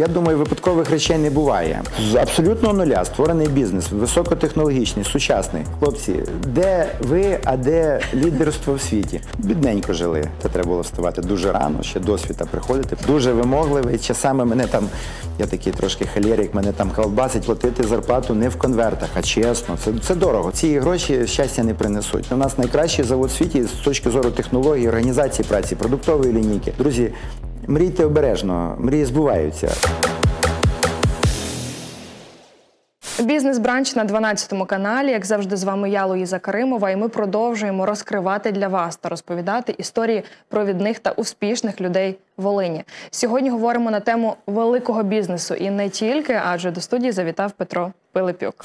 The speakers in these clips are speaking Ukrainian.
Я думаю, випадкових речей не буває. З абсолютного нуля створений бізнес, високотехнологічний, сучасний. Хлопці, де ви, а де лідерство в світі? Бідненько жили. Це треба було вставати дуже рано, ще до світа приходити. Дуже вимогливий. Часами мене там, я такий трошки халєрик, мене там колбасить платити зарплату не в конвертах, а чесно. Це, це дорого. Ці гроші щастя не принесуть. У нас найкращий завод в світі з точки зору технологій, організації праці, продуктової лінійки. Друзі, мрійте обережно, мрії збуваються. Бізнес-бранч на 12-му каналі. Як завжди, з вами я, Луїза Каримова, і ми продовжуємо розкривати для вас та розповідати історії провідних та успішних людей Волині. Сьогодні говоримо на тему великого бізнесу і не тільки, адже до студії завітав Петро Пилипюк.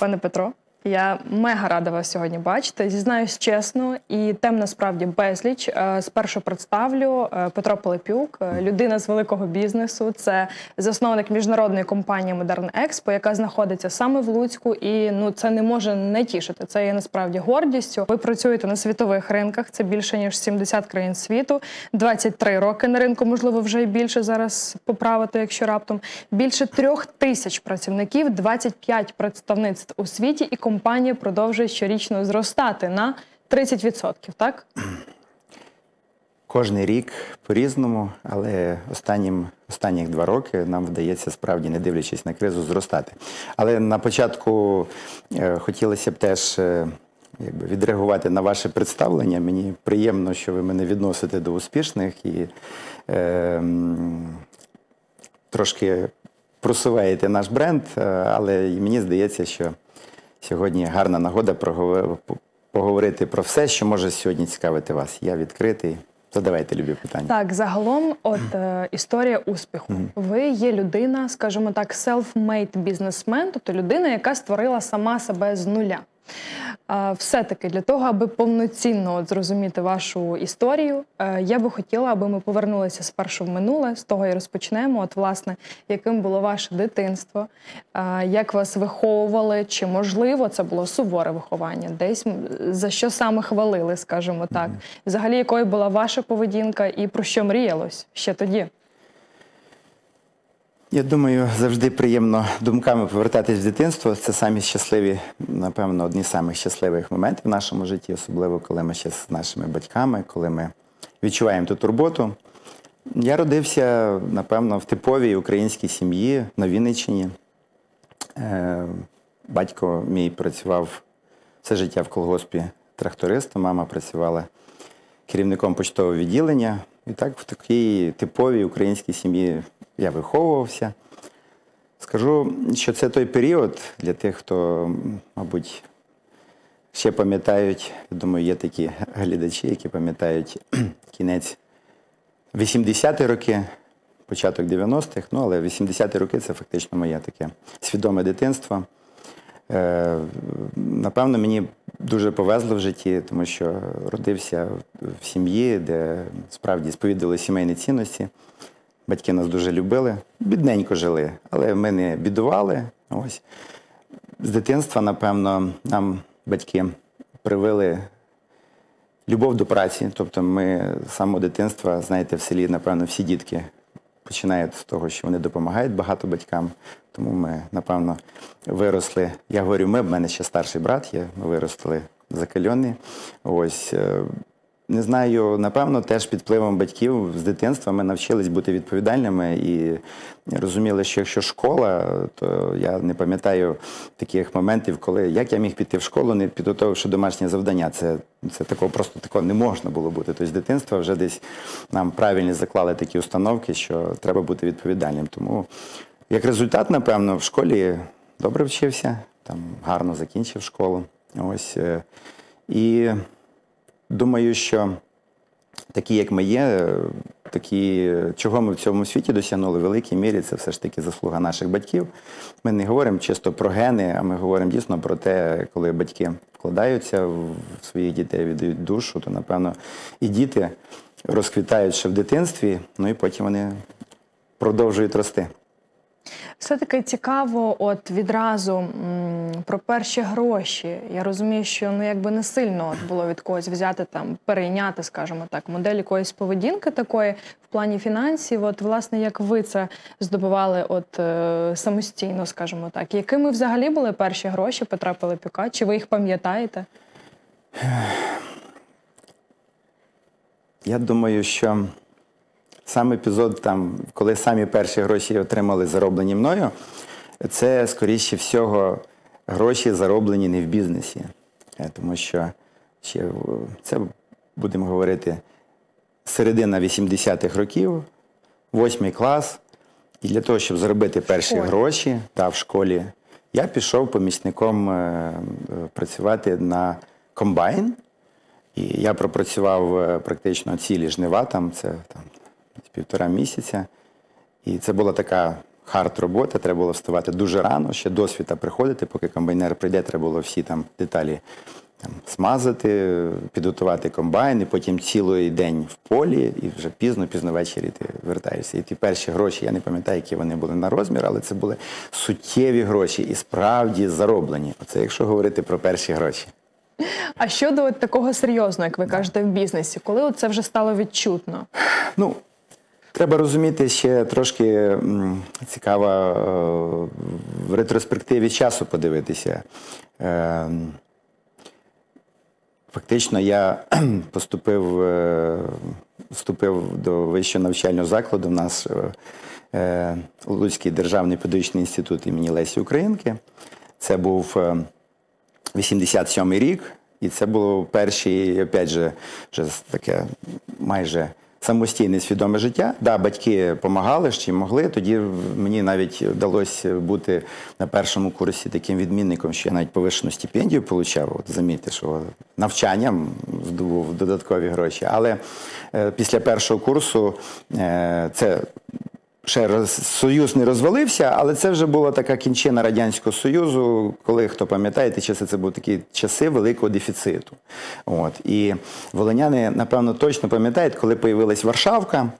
Пане Петро, я мега рада вас сьогодні бачити. Зізнаюсь чесно, і тем насправді безліч. Е, Спершу представлю е, Петро Пилипюк, е, людина з великого бізнесу. Це засновник міжнародної компанії Модерн Експо, яка знаходиться саме в Луцьку. І ну це не може не тішити. Це є насправді гордістю. Ви працюєте на світових ринках. Це більше ніж 70 країн світу, 23 роки на ринку, можливо, вже й більше зараз поправити, якщо раптом більше трьох тисяч працівників, 25 представництв у світі і компанія продовжує щорічно зростати на 30%, так? Кожний рік по-різному, але останнім, останніх два роки нам вдається справді, не дивлячись на кризу, зростати. Але на початку е, хотілося б теж е, якби, відреагувати на ваше представлення. Мені приємно, що ви мене відносите до успішних і е, трошки просуваєте наш бренд, е, але мені здається, що сьогодні гарна нагода поговорити про все, що може сьогодні цікавити вас. Я відкритий. Задавайте любі питання. Так, загалом, от е, історія успіху. Ви є людина, скажімо так, self-made бізнесмен, тобто людина, яка створила сама себе з нуля. Все-таки для того, аби повноцінно от зрозуміти вашу історію, е, я би хотіла, аби ми повернулися спершу в минуле, з того і розпочнемо. От, власне, яким було ваше дитинство, е, як вас виховували, чи можливо це було суворе виховання, десь за що саме хвалили, скажімо так. Взагалі, якою була ваша поведінка і про що мріялось ще тоді? Я думаю, завжди приємно думками повертатись в дитинство. Це самі щасливі, напевно, одні з самих щасливих моментів в нашому житті, особливо коли ми ще з нашими батьками, коли ми відчуваємо ту турботу. Я родився, напевно, в типовій українській сім'ї на Вінниччині. Е, Батько мій працював все життя в колгоспі трактористом, мама працювала керівником почтового відділення. І так в такій типовій українській сім'ї я виховувався. Скажу, що це той період для тих, хто, мабуть, ще пам'ятають, я думаю, є такі глядачі, які пам'ятають кінець 80-ті роки, початок 90-х, ну але 80-ті роки це фактично моє таке свідоме дитинство. Е, Напевно, мені дуже повезло в житті, тому що родився в сім'ї, де справді сповідували сімейні цінності. Батьки нас дуже любили, бідненько жили, але ми не бідували. Ось. З дитинства, напевно, нам батьки привили любов до праці. Тобто ми з самого дитинства, знаєте, в селі, напевно, всі дітки починають з того, що вони допомагають багато батькам. Тому ми, напевно, виросли. Я говорю, ми, в мене ще старший брат є, ми виросли закальоні. Ось. Не знаю, напевно, теж під впливом батьків з дитинства ми навчились бути відповідальними і розуміли, що якщо школа, то я не пам'ятаю таких моментів, коли як я міг піти в школу, не підготовивши домашнє завдання. Це, це такого просто такого не можна було бути. Тобто з дитинства вже десь нам правильно заклали такі установки, що треба бути відповідальним. Тому як результат, напевно, в школі добре вчився, там гарно закінчив школу. Ось. е, І думаю, що такі, як ми є, е, такі, чого ми в цьому світі досягнули в великій мірі, це все ж таки заслуга наших батьків. Ми не говоримо чисто про гени, а ми говоримо дійсно про те, коли батьки вкладаються в своїх дітей, віддають душу, то напевно і діти розквітають ще в дитинстві, ну і потім вони продовжують рости. Все-таки цікаво, от відразу м, про перші гроші. Я розумію, що ну якби не сильно от було від когось взяти там, перейняти, скажімо так, модель якоїсь поведінки такої в плані фінансів. От, власне, як ви це здобували от е, самостійно, скажімо так. Якими взагалі були перші гроші Петра Пилипюка? Чи ви їх пам'ятаєте? Я думаю, що сам епізод, там, коли самі перші гроші отримали зароблені мною, це, скоріше всього, гроші зароблені не в бізнесі. Е, Тому що ще це, будемо говорити, середина 80-х років, восьмий клас. І для того, щоб заробити перші школі. гроші та, в школі, я пішов помічником е, е, працювати на комбайн. І я пропрацював практично цілі жнива, там це там, півтора місяця. І це була така hard робота, треба було вставати дуже рано, ще до світа приходити, поки комбайнер прийде, треба було всі там деталі там, смазати, підготувати комбайн, і потім цілий день в полі, і вже пізно, пізно ввечері ти вертаєшся. І ті перші гроші, я не пам'ятаю, які вони були на розмір, але це були суттєві гроші і справді зароблені. Оце якщо говорити про перші гроші. А щодо такого серйозного, як ви кажете, в бізнесі, коли це вже стало відчутно? Ну, треба розуміти ще трошки цікаво е, в ретроспективі часу подивитися. Е, Фактично, я поступив, е, вступив до вищого навчального закладу. У нас е, Луцький державний педагогічний інститут імені Лесі Українки. Це був е, 87-й рік, і це було перші, опять же, вже таке майже самостійне свідоме життя. Да, батьки допомагали, чим могли. Тоді мені навіть вдалося бути на першому курсі таким відмінником, що я навіть повищену стипендію отримав. От замітьте, що навчанням здобув додаткові гроші. Але е, після першого курсу е, це ще роз, Союз не розвалився, але це вже була така кінчина Радянського Союзу, коли, хто пам'ятає, ті часи це були такі часи великого дефіциту. От. І волиняни, напевно, точно пам'ятають, коли появилась Варшавка.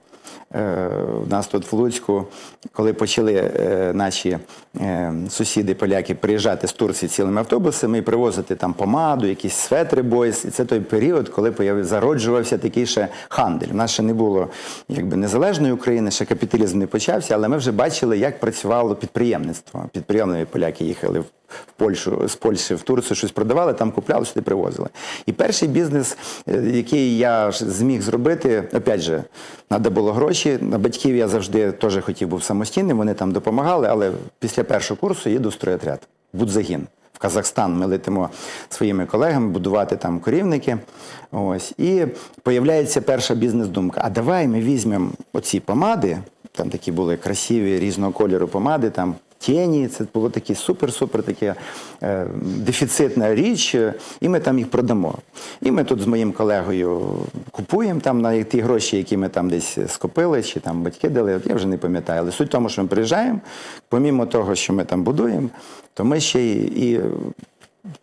Е, У нас тут в Луцьку, коли почали е, наші е, сусіди поляки приїжджати з Турції цілими автобусами і привозити там помаду, якісь светри бойс. І це той період, коли зароджувався такий ще хандель. У нас ще не було якби незалежної України, ще капіталізм не почався, але ми вже бачили, як працювало підприємництво. Підприємні поляки їхали в в Польщу з Польщі в Турцію щось продавали, там купляли, сюди привозили. І перший бізнес, е, який я зміг зробити, опять же, треба було гроші. На батьків я завжди теж хотів був самостійним, вони там допомагали, але після першого курсу їду в стройотряд, Будзагін. В Казахстан ми летимо своїми колегами будувати там корівники. Ось. І появляється перша бізнес-думка. А давай ми візьмемо оці помади, там такі були красиві різного кольору помади, там тіні, це було такі супер-супер таке е, дефіцитна річ, е, і ми там їх продамо. І ми тут з моїм колегою купуємо там на ті гроші, які ми там десь скопили, чи там батьки дали, я вже не пам'ятаю. Але суть в тому, що ми приїжджаємо, помімо того, що ми там будуємо, то ми ще і, і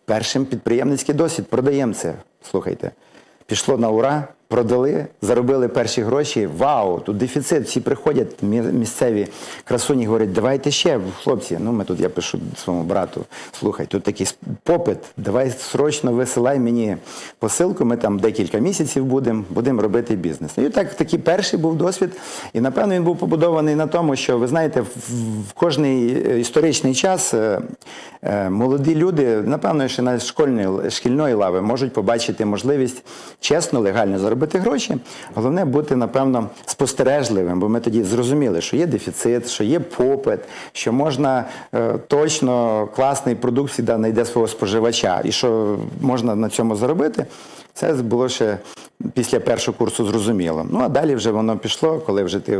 першим підприємницький досвід продаємо це. Слухайте, пішло на ура, продали, заробили перші гроші. Вау, тут дефіцит. Всі приходять, місцеві красуні говорять, давайте ще, хлопці. Ну, ми тут я пишу своєму брату, слухай, тут такий попит, давай срочно висилай мені посилку. Ми там декілька місяців будемо, будемо робити бізнес. І так такий перший був досвід. І напевно він був побудований на тому, що ви знаєте, в, кожний е, історичний час е, е, молоді люди, напевно, ще з школьної шкільної лави можуть побачити можливість чесно, легально заробити гроші. Головне бути, напевно, спостережливим, бо ми тоді зрозуміли, що є дефіцит, що є попит, що можна е, точно класний продукт всегда знайде свого споживача, і що можна на цьому заробити. Це було ще після першого курсу зрозуміло. Ну а далі вже воно пішло, коли вже ти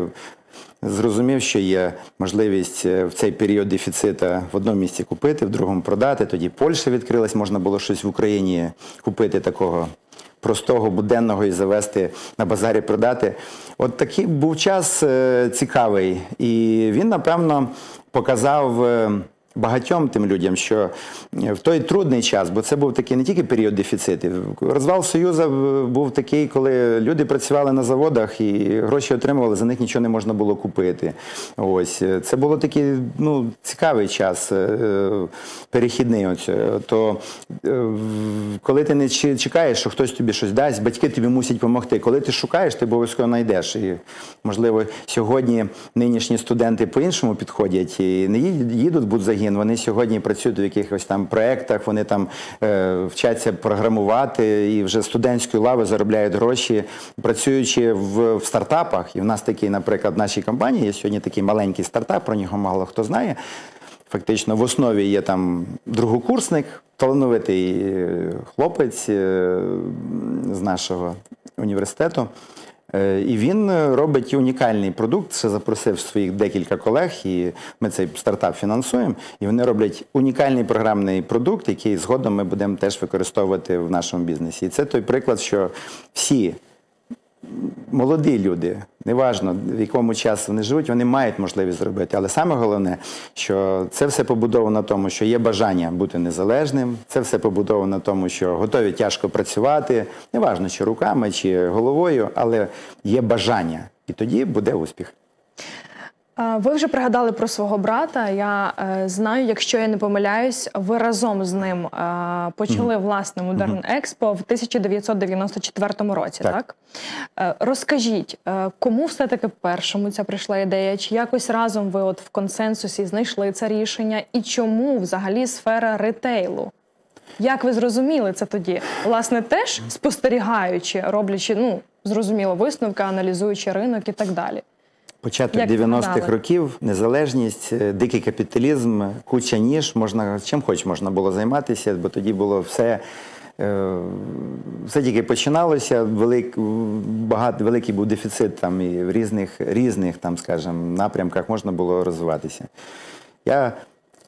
зрозумів, що є можливість е, в цей період дефіцита в одному місці купити, в другому продати. Тоді Польща відкрилась, можна було щось в Україні купити такого простого, буденного і завести на базарі продати. От такий був час е, цікавий. І він, напевно, показав. Е, багатьом тим людям, що в той трудний час, бо це був такий не тільки період дефіцитів. Розвал Союзу був такий, коли люди працювали на заводах і гроші отримували, за них нічого не можна було купити. Ось це було такий ну, цікавий час, е, перехідний. Ось. То е, коли ти не чекаєш, що хтось тобі щось дасть, батьки тобі мусять допомогти. Коли ти шукаєш, ти обов'язково знайдеш. І, можливо, сьогодні нинішні студенти по-іншому підходять і не їдуть- їдуть в будзагін. Вони сьогодні працюють в якихось там проєктах, вони там е, вчаться програмувати і вже студентської лави заробляють гроші, працюючи в, в стартапах. І в нас такий, наприклад, в нашій компанії є сьогодні такий маленький стартап, про нього мало хто знає. Фактично в основі є там другокурсник, талановитий е, хлопець е, з нашого університету. Е, І він е, робить унікальний продукт. Це запросив своїх декілька колег, і ми цей стартап фінансуємо. І вони роблять унікальний програмний продукт, який згодом ми будемо теж використовувати в нашому бізнесі. І це той приклад, що всі молоді люди, неважно в якому часі вони живуть, вони мають можливість зробити. Але саме головне, що це все побудовано на тому, що є бажання бути незалежним, це все побудовано на тому, що готові тяжко працювати, неважно, чи руками, чи головою, але є бажання. І тоді буде успіх. Ви вже пригадали про свого брата. Я е, знаю, якщо я не помиляюсь, ви разом з ним е, почали власне Модерн Експо в 1994 році. Так, Так. Е, розкажіть, е, кому все-таки першому ця прийшла ідея? Чи якось разом ви от в консенсусі знайшли це рішення? І чому взагалі сфера ретейлу? Як ви зрозуміли це тоді? Власне, теж спостерігаючи, роблячи ну зрозуміло висновки, аналізуючи ринок і так далі. Початок 90-х років, незалежність, е, дикий капіталізм, куча ніж, можна чим хоч можна було займатися, бо тоді було все. е, Все тільки починалося, велик, багат, великий був дефіцит там і в різних, різних там, скажімо, напрямках можна було розвиватися. Я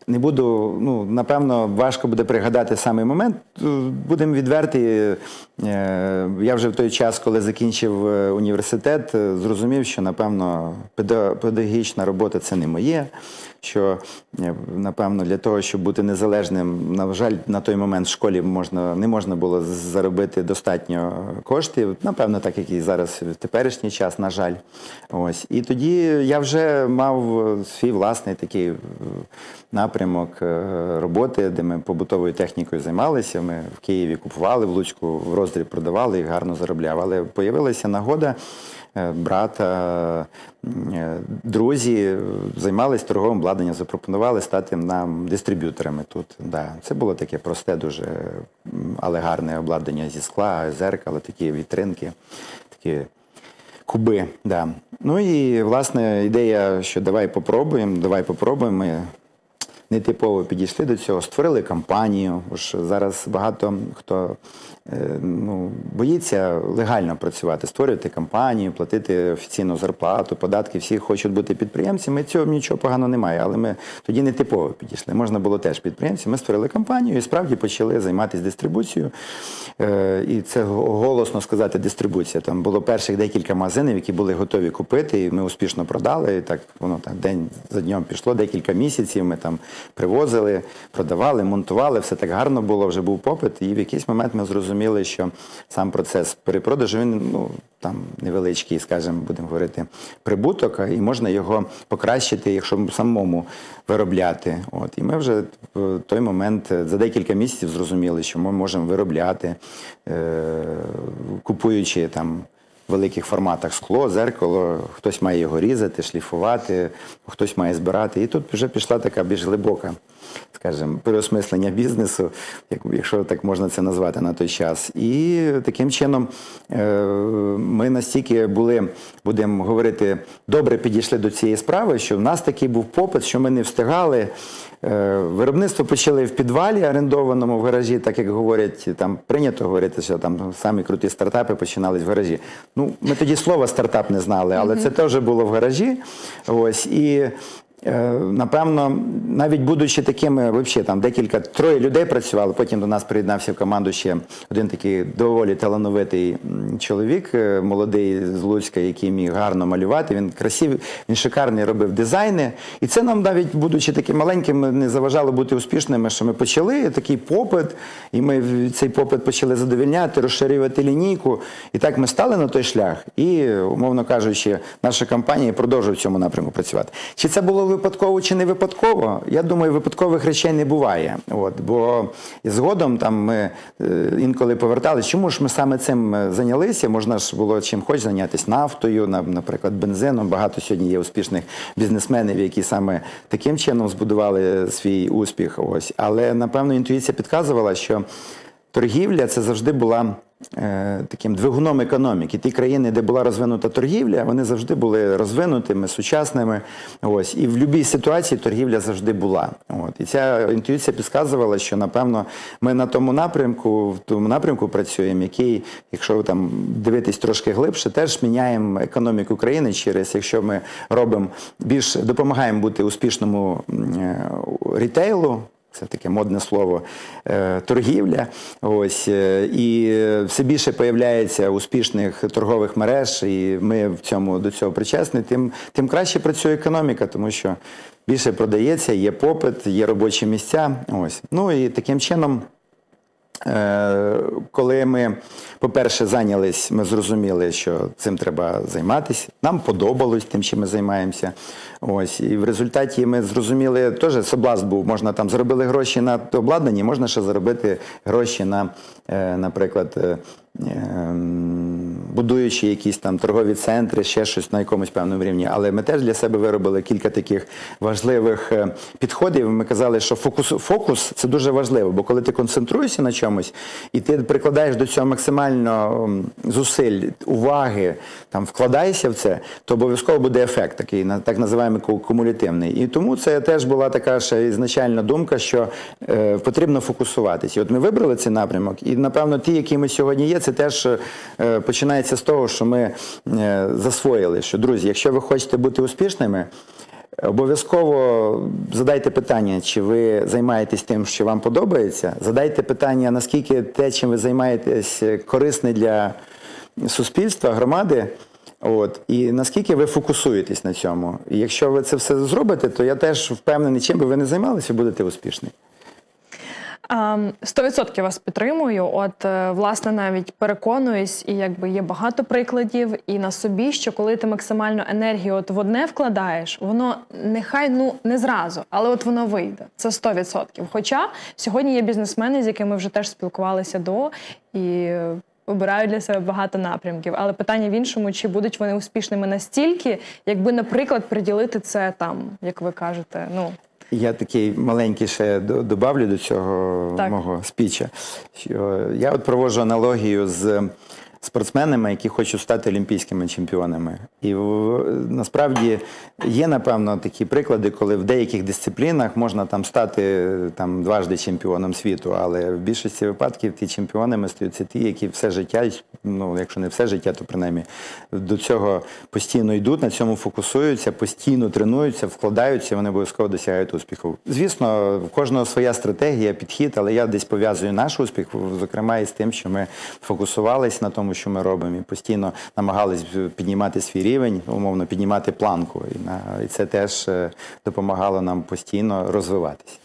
не буду, ну, напевно, важко буде пригадати самий момент. Е, Будемо відверті. е, Я вже в той час, коли закінчив е, університет, зрозумів, що, напевно, педагогічна робота це не моє. Що, напевно, для того, щоб бути незалежним, на жаль, на той момент в школі можна, не можна було заробити достатньо коштів. Напевно, так як і зараз в теперішній час, на жаль. Ось. І тоді я вже мав свій власний такий е, напрямок е, роботи, де ми побутовою технікою займалися. Ми в Києві купували, в Луцьку в роздріб продавали і гарно заробляли. Але з'явилася нагода. е, Брата, е, друзі займалися торговим обладнанням, запропонували стати нам дистриб'юторами тут. Да. Це було таке просте, дуже, але гарне обладнання зі скла, зеркала, такі вітринки, такі куби. Да. Ну і власне ідея, що давай попробуємо, давай попробуємо. Ми нетипово підійшли до цього, створили кампанію. Уж зараз багато хто ну, боїться легально працювати, створювати кампанію, платити офіційну зарплату, податки. Всі хочуть бути підприємцями. Цього нічого поганого немає. Але ми тоді нетипово підійшли. Можна було теж підприємці. Ми створили кампанію і справді почали займатися дистрибуцією. Е, І це голосно сказати дистрибуція. Там було перших декілька магазинів, які були готові купити, і ми успішно продали. І так воно так день за днем пішло, декілька місяців. Ми там привозили, продавали, монтували. Все так гарно було, вже був попит. І в якийсь момент ми зрозуміли, що сам процес перепродажу він ну там невеличкий, скажімо, будемо говорити, прибуток, і можна його покращити, якщо самому виробляти. От і ми вже в той момент за декілька місяців зрозуміли, що ми можемо виробляти, е, купуючи там. Великих форматах скло, зеркало, хтось має його різати, шліфувати, хтось має збирати. І тут вже пішла така більш глибока, скажімо, переосмислення бізнесу, якщо так можна це назвати на той час. І таким чином е, ми настільки були, будемо говорити, добре підійшли до цієї справи, що в нас такий був попит, що ми не встигали. Е, Виробництво почали в підвалі орендованому в гаражі, так як говорять, там прийнято говорити, що там самі круті стартапи починались в гаражі. Ну, ми тоді слова стартап не знали, але це теж було в гаражі. Ось і Напевно, навіть будучи такими, взагалі там декілька троє людей працювали. Потім до нас приєднався в команду ще один такий доволі талановитий чоловік, е, молодий з Луцька, який міг гарно малювати. Він красивий, він шикарний робив дизайни. І це нам навіть, будучи таким маленьким, не заважало бути успішними, що ми почали такий попит, і ми цей попит почали задовільняти, розширювати лінійку. І так ми стали на той шлях. І, умовно кажучи, наша компанія продовжує в цьому напрямку працювати. Чи це було випадково, чи не випадково? Я думаю, випадкових речей не буває. От, бо згодом там ми е, інколи поверталися. Чому ж ми саме цим е, зайнялися? Можна ж було чим хоч зайнятися нафтою, наприклад, бензином. Багато сьогодні є успішних бізнесменів, які саме таким чином збудували свій успіх. Ось, але напевно інтуїція підказувала, що торгівля це завжди була е, таким двигуном економіки. Ті країни, де була розвинута торгівля, вони завжди були розвинутими, сучасними. Ось. І в будь-якій ситуації торгівля завжди була. От. І ця інтуїція підказувала, що напевно ми на тому напрямку, в тому напрямку працюємо, який, якщо там дивитись трошки глибше, теж міняємо економіку країни через, якщо ми робимо більш допомагаємо бути успішному е, рітейлу. Це таке модне слово е, торгівля. Ось е, і все більше появляється успішних торгових мереж, і ми в цьому до цього причасні. Тим тим краще працює економіка, тому що більше продається, є попит, є робочі місця. Ось ну і таким чином. Е, Коли ми, по-перше, зайнялись, ми зрозуміли, що цим треба займатися. Нам подобалось тим, чим ми займаємося. Ось і в результаті ми зрозуміли, теж соблазн був. Можна там зробили гроші на обладнанні, можна ще заробити гроші на, е, наприклад, е, будуючи якісь там торгові центри, ще щось на якомусь певному рівні. Але ми теж для себе виробили кілька таких важливих е, підходів. Ми казали, що фокус, фокус це дуже важливо, бо коли ти концентруєшся на чомусь і ти прикладаєш до цього максимально зусиль, уваги, там вкладаєшся в це, то обов'язково буде ефект такий, так називаємо кумулятивний. І тому це теж була така ще ізначальна думка, що е, потрібно фокусуватися. І от ми вибрали цей напрямок, і напевно ті, які ми сьогодні є, це теж е, починається з того, що ми е, засвоїли, що друзі, якщо ви хочете бути успішними. Обов'язково задайте питання, чи ви займаєтесь тим, що вам подобається. Задайте питання, наскільки те, чим ви займаєтесь, корисне для суспільства, громади. От і наскільки ви фокусуєтесь на цьому? І якщо ви це все зробите, то я теж впевнений, чим би ви не займалися, будете успішні. Ам, 100% вас підтримую. От, е, власне, навіть переконуюсь, і якби є багато прикладів і на собі, що коли ти максимальну енергію от в одне вкладаєш, воно нехай ну не зразу, але от воно вийде. Це 100%. Хоча сьогодні є бізнесмени, з якими вже теж спілкувалися до і. Обирають для себе багато напрямків, але питання в іншому, чи будуть вони успішними настільки, якби, наприклад, приділити це там, як ви кажете, ну Я такий маленький ще добавлю до цього Так. мого спіча. Що я от проводжу аналогію з спортсменами, які хочуть стати олімпійськими чемпіонами. І насправді є, напевно, такі приклади, коли в деяких дисциплінах можна там стати там дважди чемпіоном світу, але в більшості випадків ті чемпіонами стаються ті, які все життя, ну якщо не все життя, то принаймні до цього постійно йдуть, на цьому фокусуються, постійно тренуються, вкладаються, вони обов'язково досягають успіху. Звісно, в кожного своя стратегія, підхід, але я десь пов'язую наш успіх, зокрема, із тим, що ми фокусувались на тому, що ми робимо, і постійно намагались піднімати свій рівень, умовно піднімати планку. І, це теж е, допомагало нам постійно розвиватися.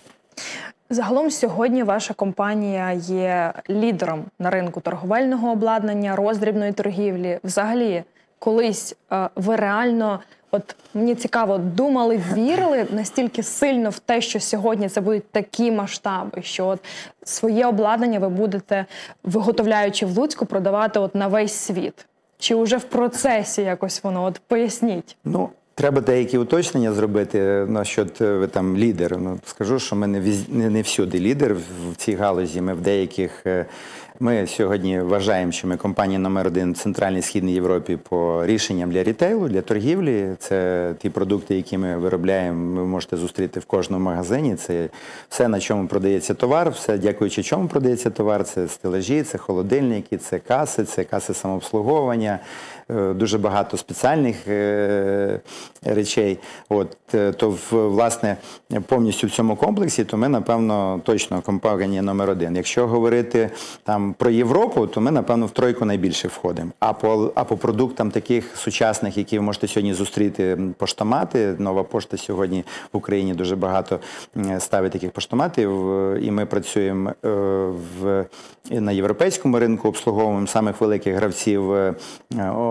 Загалом сьогодні ваша компанія є лідером на ринку торговельного обладнання, роздрібної торгівлі. Взагалі, колись е, ви реально, от мені цікаво, думали, вірили настільки сильно в те, що сьогодні це будуть такі масштаби, що от своє обладнання ви будете, виготовляючи в Луцьку, продавати от на весь світ. Чи вже в процесі якось воно? От поясніть. Ну, треба деякі уточнення зробити насчет е, ви там лідер. Ну, скажу, що ми не, не, всюди лідер в, в цій галузі. Ми в деяких е, Ми сьогодні вважаємо, що ми компанія номер один в Центральній Східній Європі по рішенням для рітейлу, для торгівлі. Це ті продукти, які ми виробляємо, ви можете зустріти в кожному магазині. Це все, на чому продається товар, все дякуючи чому продається товар. Це стелажі, це холодильники, це каси, це каси самообслуговування, дуже багато спеціальних е, речей. От е, то власне повністю в цьому комплексі, то ми напевно точно компанія номер один. Якщо говорити там про Європу, то ми напевно в тройку найбільше входимо. А по а по продуктам таких сучасних, які ви можете сьогодні зустріти, поштомати. Нова пошта сьогодні в Україні дуже багато ставить таких поштоматів, е, і ми працюємо е, в на європейському ринку, обслуговуємо самих великих гравців е,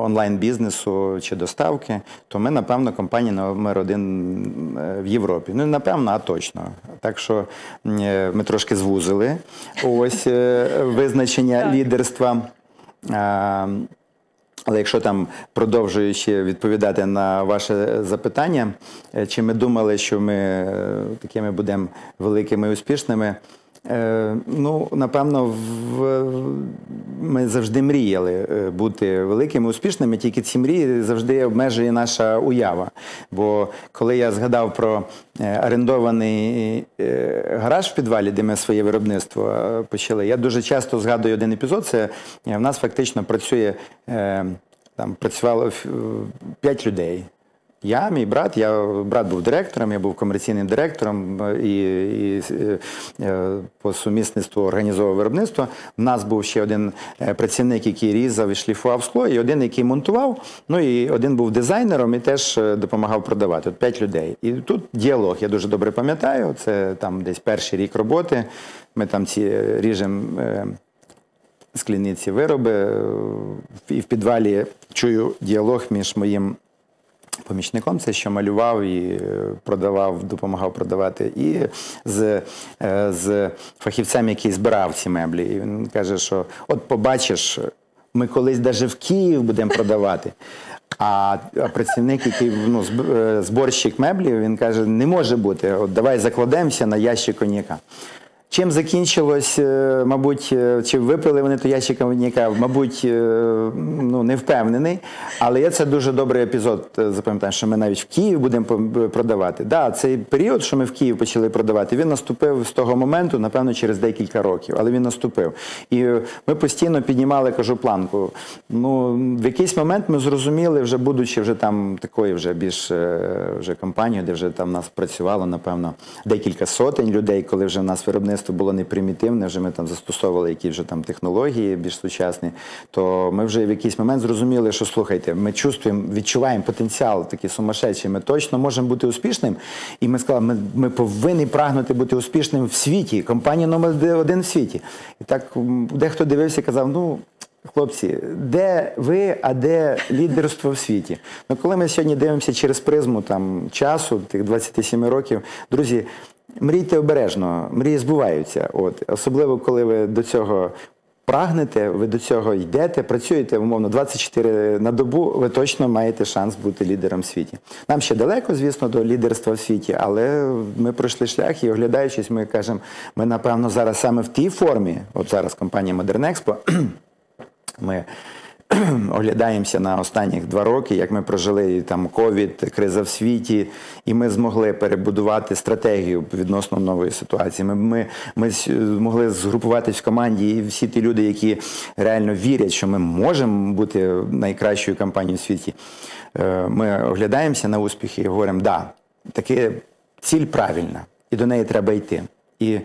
онлайн-бізнесу чи доставки. То ми, напевно, компанія номер один е, в Європі. Ну, напевно, а точно. Так що е, ми трошки звузили ось е, визначення лідерства. Але якщо там продовжуючи відповідати на ваше запитання, чи ми думали, що ми такими будемо великими і успішними? Е, Ну, напевно, в, ми завжди мріяли е, бути великими, успішними, тільки ці мрії завжди обмежує наша уява. Бо коли я згадав про е, орендований гараж в підвалі, де ми своє виробництво почали, я дуже часто згадую один епізод. Це в нас фактично працює там працювало е, п'ять людей. Я, мій брат, я брат був директором, я був комерційним директором е, і, і е, е, по сумісництву організовував виробництво. У нас був ще один працівник, який різав і шліфував скло, і один, який монтував. Ну і один був дизайнером і теж допомагав продавати. От п'ять людей. І тут діалог, я дуже добре пам'ятаю. Це там десь перший рік роботи. Ми там ці ріжемо. е, скляні ці вироби. І в підвалі чую діалог між моїм помічником, це що малював і е, продавав, допомагав продавати, і з, е, з фахівцем, який збирав ці меблі. І він каже, що от побачиш, ми колись навіть в Київ будемо продавати. А працівник, який ну, е, зборщик меблів, він каже, не може бути. От давай закладемося на ящик коньяка. Чим закінчилось, е, мабуть, е, чи випили вони то ящик коньяка, мабуть, е, ну не впевнений. Але я це дуже добрий епізод запам'ятаю, що ми навіть в Київ будемо продавати. Да, цей період, що ми в Київ почали продавати, він наступив з того моменту, напевно, через декілька років, але він наступив. І ми постійно піднімали, кажу, планку. Ну, в якийсь момент ми зрозуміли, вже будучи вже там такою вже більш вже компанією, де вже там нас працювало, напевно, декілька сотень людей, коли вже в нас виробництво було не примітивне, вже ми там застосовували якісь вже там технології більш сучасні, то ми вже в якийсь момент зрозуміли, що слухайте, ми чувствуємо, відчуваємо потенціал такий сумасшедший, ми точно можемо бути успішним. І ми сказали, ми, ми повинні прагнути бути успішним в світі. Компанія номер один в світі. І так дехто дивився і казав, ну. Хлопці, де ви, а де лідерство в світі? Ну, коли ми сьогодні дивимося через призму там, часу, тих 27 років, друзі, мрійте обережно, мрії збуваються. От. Особливо, коли ви до цього прагнете, ви до цього йдете, працюєте, умовно, 24 на добу, ви точно маєте шанс бути лідером в світі. Нам ще далеко, звісно, до лідерства в світі, але ми пройшли шлях і оглядаючись, ми кажемо, ми, напевно, зараз саме в тій формі, от зараз компанія Modern Expo, ми оглядаємося на останніх два роки, як ми прожили там ковід, криза в світі, і ми змогли перебудувати стратегію відносно нової ситуації. Ми, ми, ми змогли згрупуватись в команді, і всі ті люди, які реально вірять, що ми можемо бути найкращою компанією в світі. е, Ми оглядаємося на успіхи і говоримо, да, таки ціль правильна, і до неї треба йти. І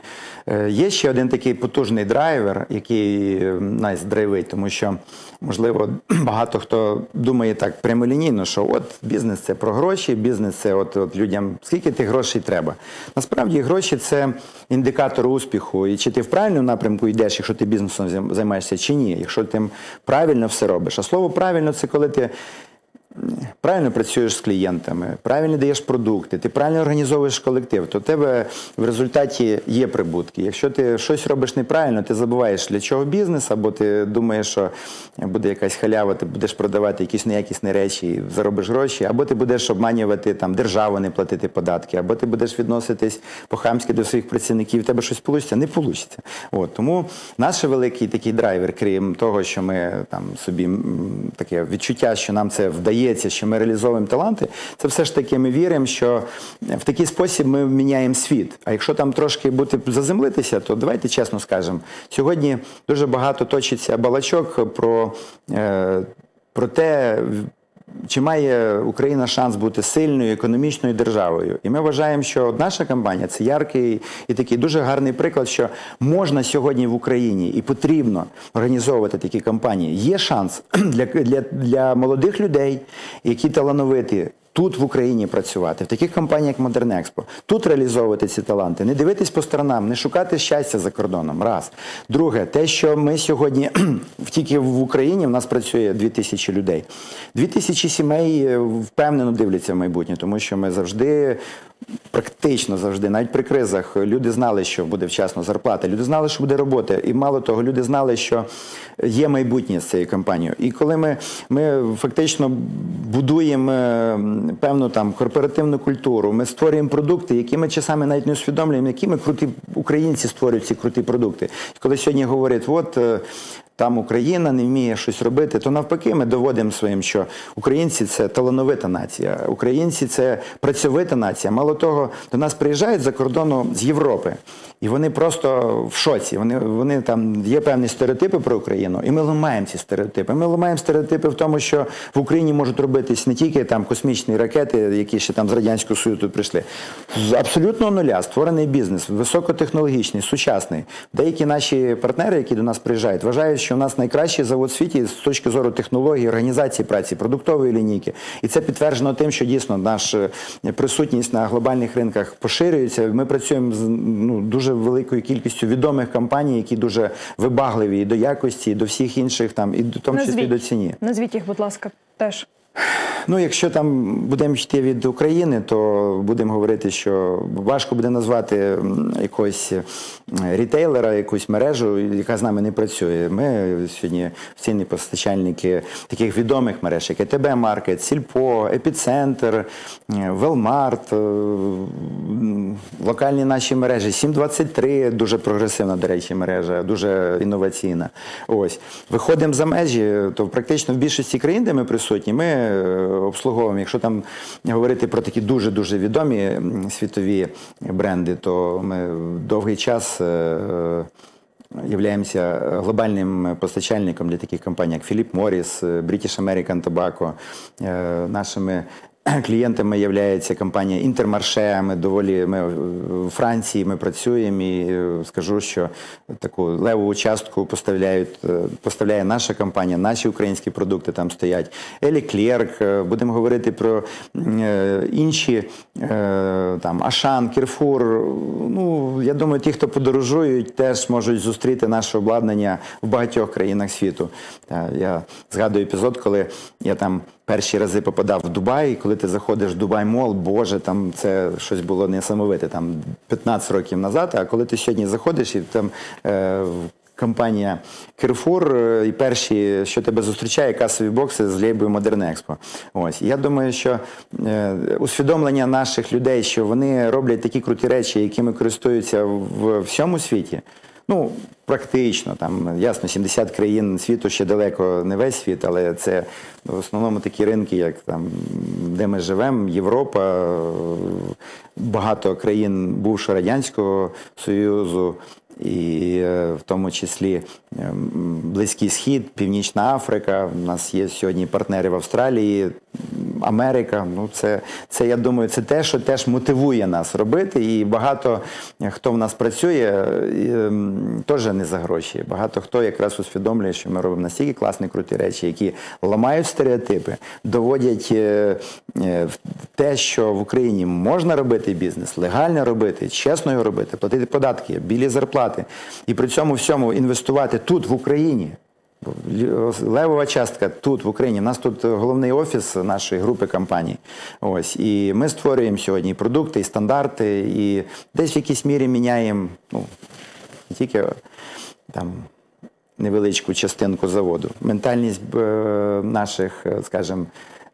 е, є ще один такий потужний драйвер, який е, нас драйвить, тому що, можливо, багато хто думає так прямолінійно, що от бізнес це про гроші, бізнес це от, от людям скільки тих грошей треба. Насправді гроші це індикатор успіху. І чи ти в правильному напрямку йдеш, якщо ти бізнесом займаєшся, чи ні, якщо ти правильно все робиш. А слово правильно це коли ти правильно працюєш з клієнтами, правильно даєш продукти, ти правильно організовуєш колектив, то в тебе в результаті є прибутки. Якщо ти щось робиш неправильно, ти забуваєш для чого бізнес, або ти думаєш, що буде якась халява, ти будеш продавати якісь неякісні речі, заробиш гроші, або ти будеш обманювати там державу, не платити податки, або ти будеш відноситись по-хамськи до своїх працівників, в тебе щось вийде, не вийде. От тому наш великий такий драйвер, крім того, що ми там собі таке відчуття, що нам це вдається, що ми реалізовуємо таланти, це все ж таки ми віримо, що в такий спосіб ми міняємо світ. А якщо там трошки бути заземлитися, то давайте чесно скажемо. Сьогодні дуже багато точиться балачок про, е, про те. Чи має Україна шанс бути сильною економічною державою? І ми вважаємо, що наша кампанія це яркий і такий дуже гарний приклад, що можна сьогодні в Україні і потрібно організовувати такі кампанії. Є шанс для, для, для молодих людей, які талановиті. Тут в Україні працювати, в таких компаніях, як Модернекспо, тут реалізовувати ці таланти, не дивитись по сторонам, не шукати щастя за кордоном. Раз. Друге, те, що ми сьогодні тільки в Україні в нас працює 2000 людей. 2000 сімей е, впевнено дивляться в майбутнє, тому що ми завжди. Практично завжди, навіть при кризах, люди знали, що буде вчасно зарплата, люди знали, що буде робота. І мало того, люди знали, що є майбутнє з цією компанією. І коли ми, ми фактично будуємо е, певну там корпоративну культуру, ми створюємо продукти, які ми часами навіть не усвідомлюємо, які ми круті українці створюють ці круті продукти. І коли сьогодні говорять, от. Там Україна не вміє щось робити, то навпаки, ми доводимо своїм, що українці це талановита нація, українці це працьовита нація. Мало того, до нас приїжджають за кордону з Європи, і вони просто в шоці. Вони, вони там є певні стереотипи про Україну, і ми ламаємо ці стереотипи. Ми ламаємо стереотипи в тому, що в Україні можуть робитись не тільки там космічні ракети, які ще там з радянського союзу прийшли. З абсолютного нуля створений бізнес, високотехнологічний, сучасний. Деякі наші партнери, які до нас приїжджають, вважають, що у нас найкращий завод в світі з точки зору технології, організації праці, продуктової лінійки. І це підтверджено тим, що дійсно наша присутність на глобальних ринках поширюється. Ми працюємо з ну, дуже великою кількістю відомих компаній, які дуже вибагливі і до якості, і до всіх інших там, і до тому числі до ціні. Назвіть їх, будь ласка, теж. Ну, якщо там будемо йти від України, то будемо говорити, що важко буде назвати якогось е, рітейлера, якусь мережу, яка з нами не працює. Ми сьогодні офіційні постачальники таких відомих мереж, як ЕТБ Маркет, Сільпо, Епіцентр, е, Велмарт, е, локальні наші мережі, 7/23, дуже прогресивна, до речі, мережа, дуже інноваційна. Ось. Виходимо за межі, то практично в більшості країн, де ми присутні, ми е, обслуговуємо. Якщо там говорити про такі дуже-дуже відомі світові бренди, то ми довгий час е, е, являємося глобальним постачальником для таких компаній, як Morris, е, British American Tobacco. Нашими клієнтами є компанія Інтермарше. Ми доволі ми в Франції ми працюємо і е, скажу, що таку левову частку поставляють, е, поставляє наша компанія, наші українські продукти там стоять. Елі Клерк, е, будемо говорити про інші там Ашан, Кірфур. Ну я думаю, ті, хто подорожують, теж можуть зустріти наше обладнання в багатьох країнах світу. Я згадую епізод, коли я там перші рази попадав в Дубай, і коли ти заходиш в Дубай Мол, Боже, там це щось було несамовите, там 15 років назад. А коли ти сьогодні заходиш і там. Е, Компанія Carrefour е, і перші, що тебе зустрічає, касові бокси з лейбою Modern Expo. Ось. Я думаю, що е, усвідомлення наших людей, що вони роблять такі круті речі, якими користуються в всьому світі, Ну, практично, там ясно, 70 країн світу ще далеко не весь світ, але це в основному такі ринки, як там, де ми живемо, Європа, багато країн бувшого Радянського Союзу, і е, в тому числі е, Близький Схід, Північна Африка. У нас є сьогодні партнери в Австралії, Америка. Ну, це, це, я думаю, це те, що теж мотивує нас робити. І багато хто в нас працює, е, теж не за гроші. Багато хто якраз усвідомлює, що ми робимо настільки класні круті речі, які ламають стереотипи, доводять е, е, те, що в Україні можна робити бізнес, легально робити, чесно його робити, платити податки, білі зарплати. І при цьому всьому інвестувати тут, в Україні. Левова частка тут, в Україні. У нас тут головний офіс нашої групи компаній. Ось. І ми створюємо сьогодні і продукти, і стандарти, і десь в якійсь мірі міняємо ну, не тільки там невеличку частинку заводу. Ментальність е, наших, е, скажімо,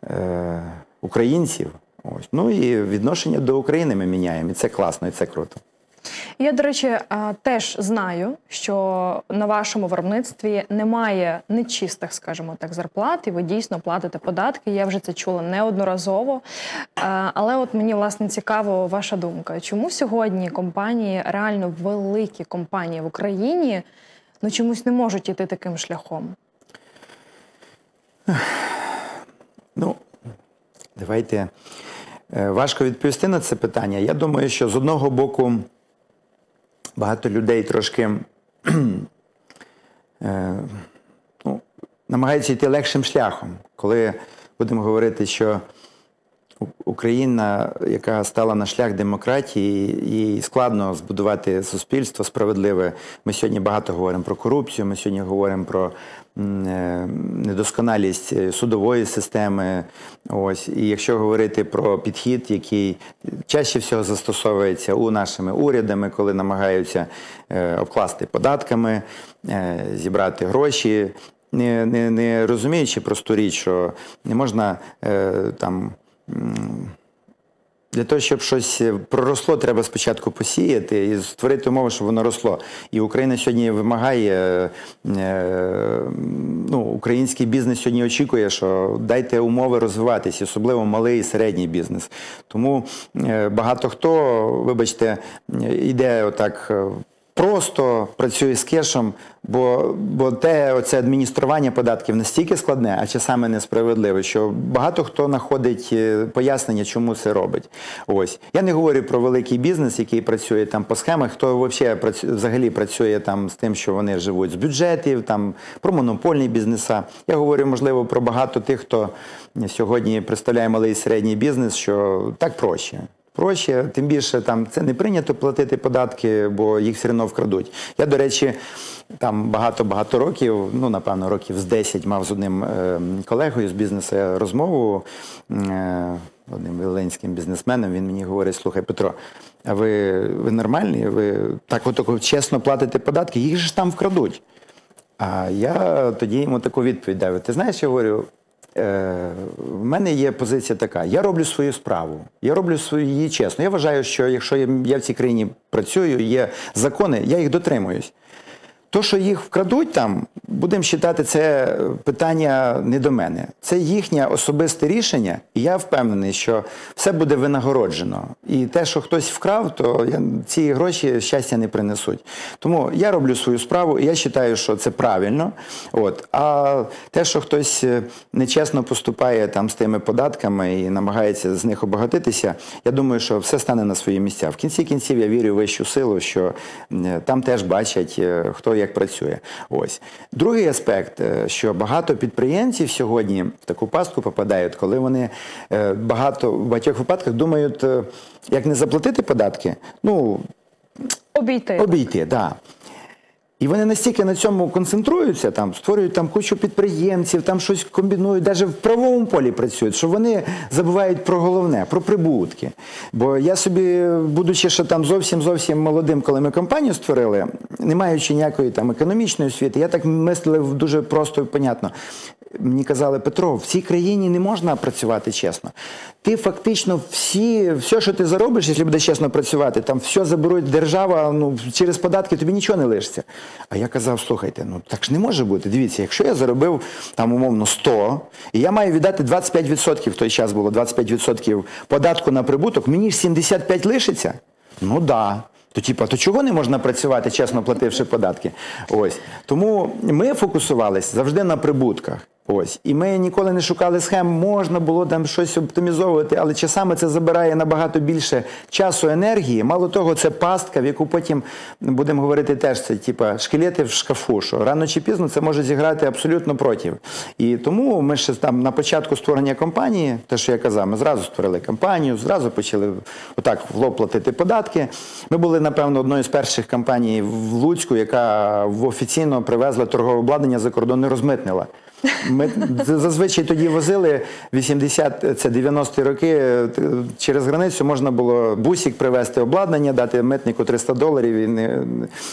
е, українців. Ось. Ну і відношення до України ми міняємо. І це класно, і це круто. Я, до речі, теж знаю, що на вашому виробництві немає нечистих, скажімо так, зарплат, і ви дійсно платите податки. Я вже це чула неодноразово. Але от мені власне цікаво ваша думка. Чому сьогодні компанії, реально великі компанії в Україні, ну чомусь не можуть іти таким шляхом? Ну, давайте е, важко відповісти на це питання. Я думаю, що з одного боку багато людей трошки е, ну, намагаються йти легшим шляхом, коли будемо говорити, що Україна, яка стала на шлях демократії, їй складно збудувати суспільство справедливе. Ми сьогодні багато говоримо про корупцію. Ми сьогодні говоримо про е, недосконалість е, судової системи. Ось і якщо говорити про підхід, який чаще всього застосовується у нашими урядами, коли намагаються е, обкласти податками, зібрати гроші. Не, не, не розуміючи просту річ, що не можна там для того, щоб щось проросло, треба спочатку посіяти і створити умови, щоб воно росло. І Україна сьогодні вимагає, е, ну, український бізнес сьогодні очікує, що дайте умови розвиватися, особливо малий і середній бізнес. Тому е, багато хто, вибачте, йде отак. Просто працює з кешем, бо, бо те оце адміністрування податків настільки складне, а часами несправедливе, що багато хто знаходить е, пояснення, чому це робить. Ось я не говорю про великий бізнес, який працює там по схемах. Хто взагалі працює там з тим, що вони живуть з бюджетів, там про монопольні бізнеса. Я говорю, можливо, про багато тих, хто сьогодні представляє малий і середній бізнес, що так проще. Проще, тим більше там це не прийнято платити податки, бо їх все одно вкрадуть. Я, до речі, там багато-багато років, ну напевно, років з 10 мав з одним е, колегою з бізнесу розмову, е, одним волинським бізнесменом. Він мені говорить: слухай, Петро, а ви, ви нормальні? Ви так от чесно платите податки, їх же ж там вкрадуть. А я тоді йому таку відповідь дав. Ти знаєш, я говорю. Е, в мене є позиція така: я роблю свою справу, я роблю свою чесно. Я вважаю, що якщо я в цій країні працюю, є закони, я їх дотримуюсь. То, що їх вкрадуть там, будемо вважати, це питання не до мене. Це їхнє особисте рішення, і я впевнений, що все буде винагороджено. І те, що хтось вкрав, то ці гроші щастя не принесуть. Тому я роблю свою справу, і я вважаю, що це правильно. От. А те, що хтось е, нечесно поступає там з тими податками і намагається з них обагатитися, я думаю, що все стане на свої місця. В кінці кінців я вірю в вищу силу, що е, там теж бачать, е, хто як працює. Ось другий аспект, е, що багато підприємців сьогодні в таку пастку попадають, коли вони е, багато в багатьох випадках думають, е, як не заплатити податки, ну Обійти. обійти, так. Да. І вони настільки на цьому концентруються, там створюють там кучу підприємців, там щось комбінують, навіть в правовому полі працюють, що вони забувають про головне, про прибутки. Бо я собі, будучи ще там зовсім зовсім молодим, коли ми компанію створили, не маючи ніякої там економічної освіти, я так мислив дуже просто і понятно. Мені казали, Петро, в цій країні не можна працювати чесно. Ти фактично всі, все, що ти заробиш, якщо будеш чесно працювати, там все заберуть держава, ну через податки тобі нічого не лишиться. А я казав, слухайте, ну так ж не може бути. Дивіться, якщо я заробив там умовно 100, і я маю віддати 25%, в той час було 25% податку на прибуток, мені ж 75 лишиться? Ну да. То, типа, то чого не можна працювати, чесно плативши податки? Ось. Тому ми фокусувалися завжди на прибутках. Ось. І ми ніколи не шукали схем, можна було там щось оптимізовувати, але часами це забирає набагато більше часу, енергії. Мало того, це пастка, в яку потім будемо говорити теж це, типа шкелети в шкафу, що рано чи пізно це може зіграти абсолютно проти. І тому ми ще там на початку створення компанії, те, що я казав, ми зразу створили компанію, зразу почали отак в лоб платити податки. Ми були, напевно, одною з перших компаній в Луцьку, яка офіційно привезла торгове обладнання за кордон не розмитнила. Ми зазвичай тоді возили 80, це 90-ті роки. е, Через границю можна було бусик привезти обладнання, дати митнику 300 доларів і не,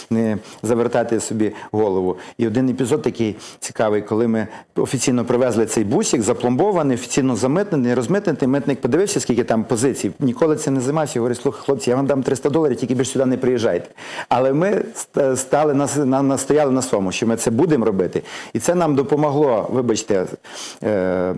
не завертати собі голову. І один епізод такий цікавий, коли ми офіційно привезли цей бусик, запломбований, офіційно замитнений, розмитнений. Митник подивився, скільки там позицій. Ніколи це не займався. Говорить, слухай, хлопці, я вам дам 300 доларів, тільки більше сюди не приїжджайте. Але ми стали на, на, настояли на своєму, що ми це будемо робити. І це нам допомогло, вибачте, е,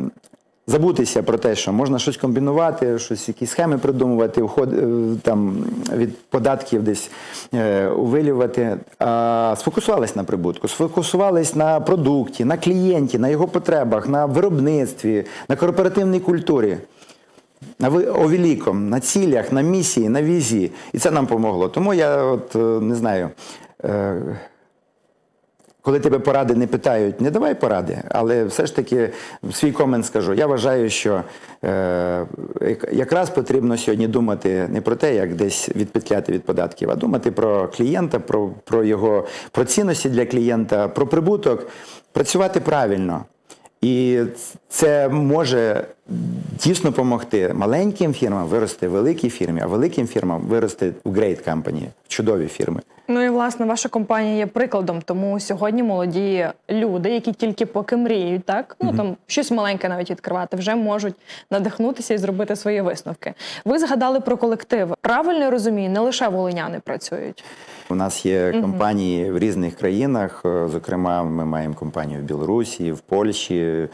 забутися про те, що можна щось комбінувати, щось, якісь схеми придумувати, уход, е, там, від податків десь е, увилювати. А сфокусувались на прибутку, сфокусувались на продукті, на клієнті, на його потребах, на виробництві, на корпоративній культурі. На великом, на цілях, на місії, на візії. І це нам допомогло. Тому я от е, не знаю. е, Коли тебе поради не питають, не давай поради, але все ж таки свій комент скажу. Я вважаю, що е, якраз потрібно сьогодні думати не про те, як десь відпетляти від податків, а думати про клієнта, про, про його про цінності для клієнта, про прибуток, працювати правильно. І це може дійсно допомогти маленьким фірмам вирости в великій фірмі, а великим фірмам вирости в great company, в чудові фірми. Ну і власне ваша компанія є прикладом, тому сьогодні молоді люди, які тільки поки мріють, так ну там щось маленьке навіть відкривати, вже можуть надихнутися і зробити свої висновки. Ви згадали про колектив. Правильно я розумію, не лише волиняни працюють. У нас є компанії в різних країнах. е, Зокрема, ми маємо компанію в Білорусі, в Польщі,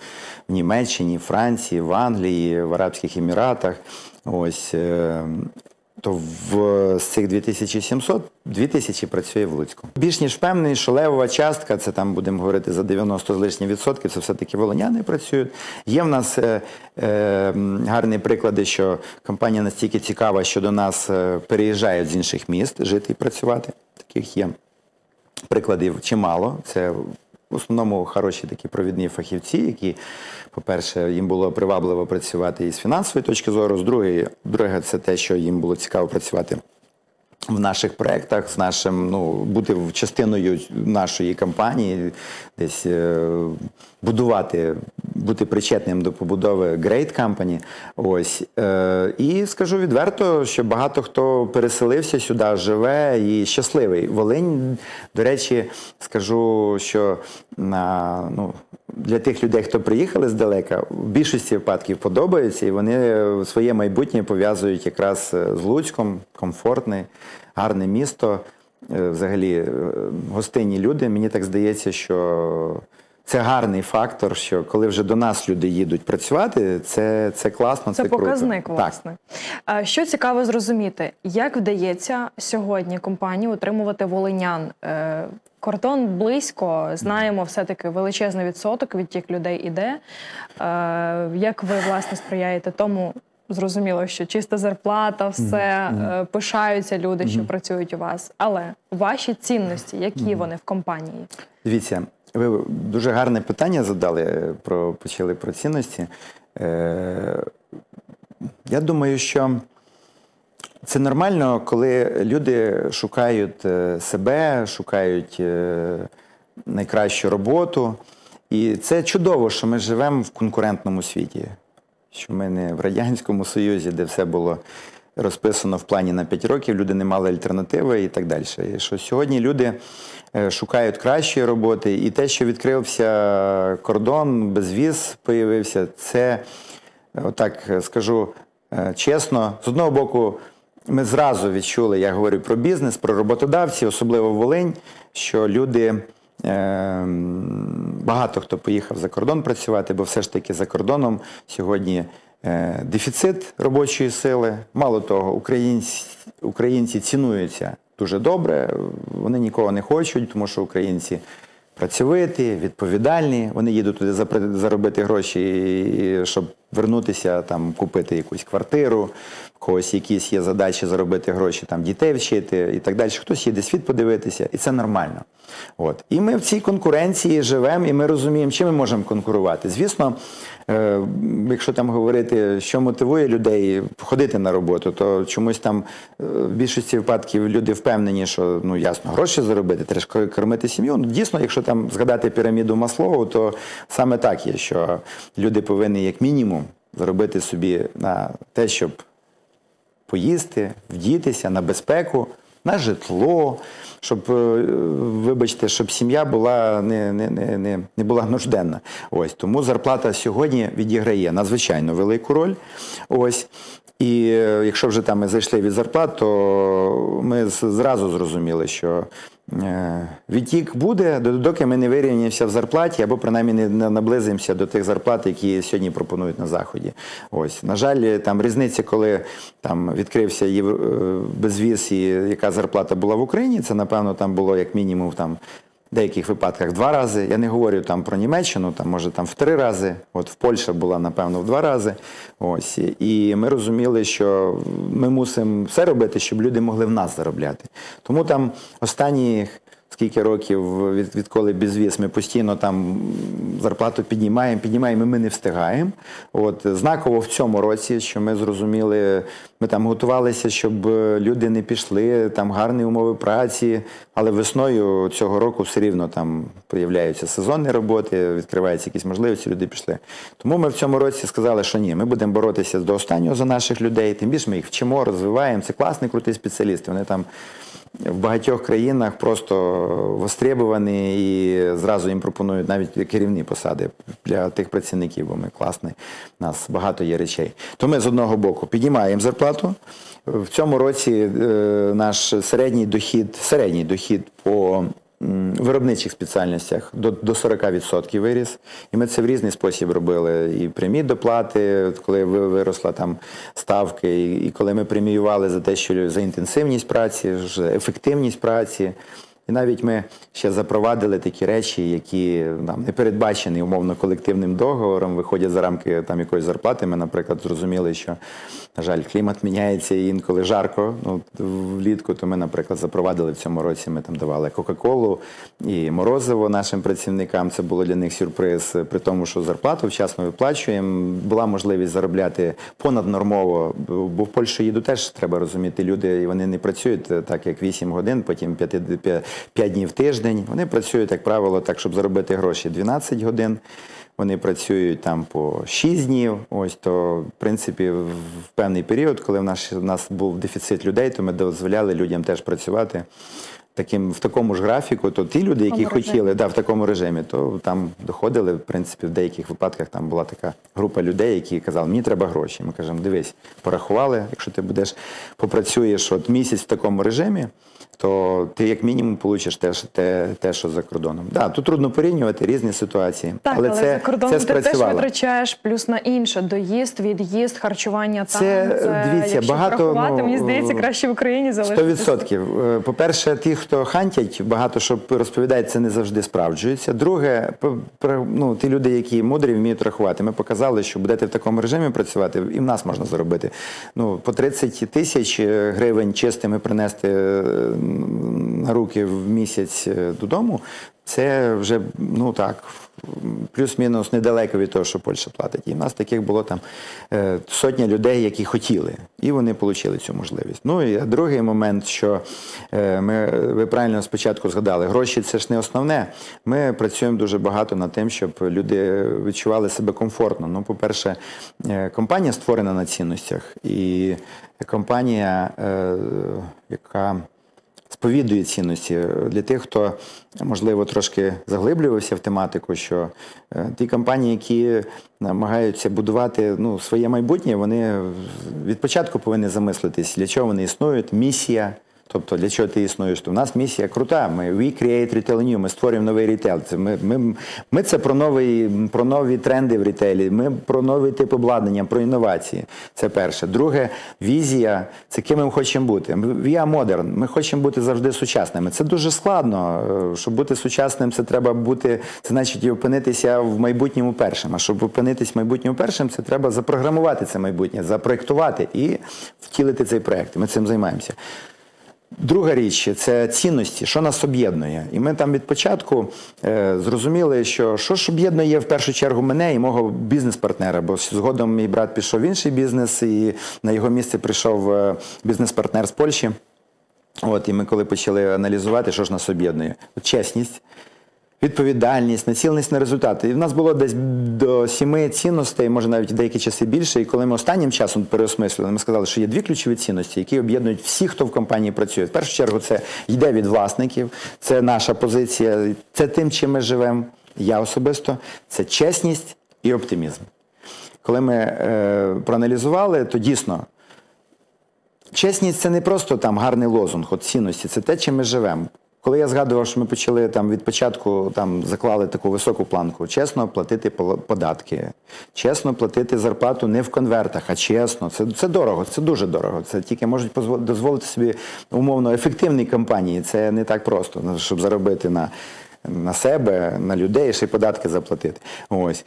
в Німеччині, в Франції, в Англії, в Арабських Еміратах. Ось е, то в з цих 2700 2000 працює в Луцьку. Більш ніж впевнений, що левова частка, це там будемо говорити за 90 з лишнім відсотків, це все-таки волоняни працюють. Є в нас е, е, гарні приклади, що компанія настільки цікава, що до нас е, переїжджають з інших міст жити і працювати. Таких є прикладів чимало. Це в основному хороші такі провідні фахівці, які, по-перше, їм було привабливо працювати із фінансової точки зору. З другої, друге, це те, що їм було цікаво працювати. В наших проєктах з нашим, ну, бути частиною нашої компанії, десь е, будувати, бути причетним до побудови Great Company. Ось. Е, і скажу відверто, що багато хто переселився сюди, живе і щасливий. Волинь, до речі, скажу, що на, ну, для тих людей, хто приїхали здалека, в більшості випадків подобається, і вони своє майбутнє пов'язують якраз е, з Луцьком, комфортне, гарне місто. Е, Взагалі, е, гостинні люди. Мені так здається, що це гарний фактор, що коли вже до нас люди їдуть працювати, це, це класно, це, Це круто. показник, Так. власне. А Що цікаво зрозуміти, як вдається сьогодні компанії утримувати волинян? Кордон близько, знаємо, все-таки величезний відсоток від тих людей іде. Е, Як ви власне сприяєте тому? Зрозуміло, що чиста зарплата, все е, пишаються люди, що працюють у вас. Але ваші цінності, які вони в компанії? Дивіться, ви дуже гарне питання задали, е, про, почали про цінності. Е, я думаю, що це нормально, коли люди шукають е, себе, шукають е, найкращу роботу. І це чудово, що ми живемо в конкурентному світі, що ми не в Радянському Союзі, де все було розписано в плані на 5 років, люди не мали альтернативи і так далі. І що сьогодні люди е, шукають кращої роботи, і те, що відкрився кордон, безвіз появився, це, отак скажу чесно, з одного боку, ми зразу відчули, я говорю про бізнес, про роботодавців, особливо Волинь, що люди. е, Багато хто поїхав за кордон працювати, бо все ж таки за кордоном сьогодні е, дефіцит робочої сили. Мало того, українці, українці цінуються дуже добре, вони нікого не хочуть, тому що українці працьовиті, відповідальні. Вони їдуть туди заробити гроші, щоб вернутися, там, купити якусь квартиру, когось якісь є задачі заробити гроші, там, дітей вчити і так далі. Хтось їде світ подивитися, і це нормально. От. І ми в цій конкуренції живемо, і ми розуміємо, чим ми можемо конкурувати. Звісно, е, якщо там говорити, що мотивує людей ходити на роботу, то чомусь там е, в більшості випадків люди впевнені, що ну ясно, гроші заробити, треба кормити сім'ю. Ну, дійсно, якщо там згадати піраміду Маслоу, то саме так є, що люди повинні як мінімум заробити собі на те, щоб поїсти, вдітися на безпеку, на житло, щоб, е, вибачте, щоб сім'я була не, не, не, не, була нужденна. Ось тому зарплата сьогодні відіграє надзвичайно велику роль. Ось. І е, якщо вже там ми зайшли від зарплат, то ми зразу зрозуміли, що відтік буде, доки ми не вирівняємося в зарплаті, або принаймні не наблизимося до тих зарплат, які сьогодні пропонують на заході. Ось на жаль, там різниця, коли там відкрився е, безвіз і яка зарплата була в Україні, це напевно там було як мінімум там. Деяких випадках два рази. Я не говорю там про Німеччину, там може там в три рази. От в Польща була, напевно, в два рази. Ось. І ми розуміли, що ми мусимо все робити, щоб люди могли в нас заробляти. Тому там останні скільки років, від, відколи безвіз, ми постійно там зарплату піднімаємо, піднімаємо, і ми не встигаємо. От знаково в цьому році, що ми зрозуміли, ми там готувалися, щоб люди не пішли, там гарні умови праці, але весною цього року все рівно там появляються сезонні роботи, відкриваються якісь можливості, люди пішли. Тому ми в цьому році сказали, що ні, ми будемо боротися до останнього за наших людей, тим більше ми їх вчимо, розвиваємо. Це класні, круті спеціалісти. Вони там в багатьох країнах просто востребовані і зразу їм пропонують навіть керівні посади для тих працівників, бо ми класні, у нас багато є речей. То ми з одного боку піднімаємо зарплату. В цьому році е, наш середній дохід, середній дохід по виробничих спеціальностях до, до 40% виріс. І ми це в різний спосіб робили. І прямі доплати, от коли ви- виросла там ставки, і, і коли ми преміювали за те, що за інтенсивність праці, за ефективність праці. І навіть ми ще запровадили такі речі, які нам не передбачені умовно колективним договором, виходять за рамки там якоїсь зарплати. Ми, наприклад, зрозуміли, що, на жаль, клімат міняється і інколи жарко. Ну, влітку, то ми, наприклад, запровадили в цьому році. Ми там давали Кока-Колу і морозиво нашим працівникам. Це було для них сюрприз, при тому, що зарплату вчасно виплачуємо. Була можливість заробляти понаднормово, бо в Польщу їду теж треба розуміти. Люди і вони не працюють е, так, як 8 годин, потім 5, 5 днів в тиждень. Вони працюють, як правило, так, щоб заробити гроші 12 годин. Вони працюють там по 6 днів. Ось то, в принципі, в певний період, коли в нас, в нас був дефіцит людей, то ми дозволяли людям теж працювати таким, в такому ж графіку. То ті люди, які хотіли, да, в такому режимі, то там доходили, в принципі, в деяких випадках там була така група людей, які казали, мені треба гроші. Ми кажемо, дивись, порахували, якщо ти будеш попрацюєш от місяць в такому режимі, то ти як мінімум получиш те, те, те що за кордоном. Да, тут трудно порівнювати різні ситуації, Так, але, але, це, за кордоном це ти теж витрачаєш плюс на інше доїзд, від'їзд, харчування там. Це, дивіться, якщо багато, ну, мені здається, краще в Україні залишитися. відсотків. Е, По-перше, ті, хто хантять, багато що розповідають, це не завжди справджується. Друге, ну, ті люди, які мудрі, вміють рахувати. Ми показали, що будете в такому режимі працювати, і в нас можна заробити. Ну, по 30 тисяч е, гривень чистими принести е, руки в місяць е, додому. Це вже ну так, плюс-мінус недалеко від того, що Польща платить. І в нас таких було там е, сотня людей, які хотіли, і вони отримали цю можливість. Ну і другий момент, що е, ми, ви правильно спочатку згадали, гроші це ж не основне. Ми працюємо дуже багато над тим, щоб люди відчували себе комфортно. Ну, по-перше, е, компанія створена на цінностях, і компанія, е, яка сповідує цінності для тих, хто можливо трошки заглиблювався в тематику, що е, ті компанії, які намагаються будувати ну, своє майбутнє, вони від початку повинні замислитись, для чого вони існують, місія. Тобто для чого ти існуєш? То в нас місія крута. Ми we create retail new, ми створюємо новий рітейл. Це ми, ми, ми це про новий, про нові тренди в рітейлі. Ми про новий тип обладнання, про інновації. Це перше. Друге, візія це ким ми хочемо бути. Are modern. Ми хочемо бути завжди сучасними. Це дуже складно. Е, Щоб бути сучасним, це треба бути, це значить і опинитися в майбутньому першим. А щоб опинитись в майбутньому першим, це треба запрограмувати це майбутнє, запроектувати і втілити цей проект. Ми цим займаємося. Друга річ це цінності, що нас об'єднує. І ми там від початку е, зрозуміли, що що ж об'єднує в першу чергу мене і мого бізнес-партнера, бо згодом мій брат пішов в інший бізнес, і на його місце прийшов е, бізнес-партнер з Польщі. От, і ми коли почали аналізувати, що ж нас об'єднує. Чесність, відповідальність, націленість на результати. І в нас було десь до сіми цінностей, може навіть деякі часи більше. І коли ми останнім часом переосмислили, ми сказали, що є дві ключові цінності, які об'єднують всіх, хто в компанії працює. В першу чергу це йде від власників, це наша позиція, це тим, чим ми живемо. Я особисто, це чесність і оптимізм. Коли ми е, проаналізували, то дійсно Чесність це не просто там гарний лозунг, от цінності, це те, чим ми живемо. Коли я згадував, що ми почали там від початку там заклали таку високу планку, чесно платити податки, чесно платити зарплату не в конвертах, а чесно. Це, це дорого, це дуже дорого. Це тільки можуть дозволити собі умовно ефективні компанії. Це не так просто, щоб заробити на, на себе, на людей, ще й податки заплатити. Ось.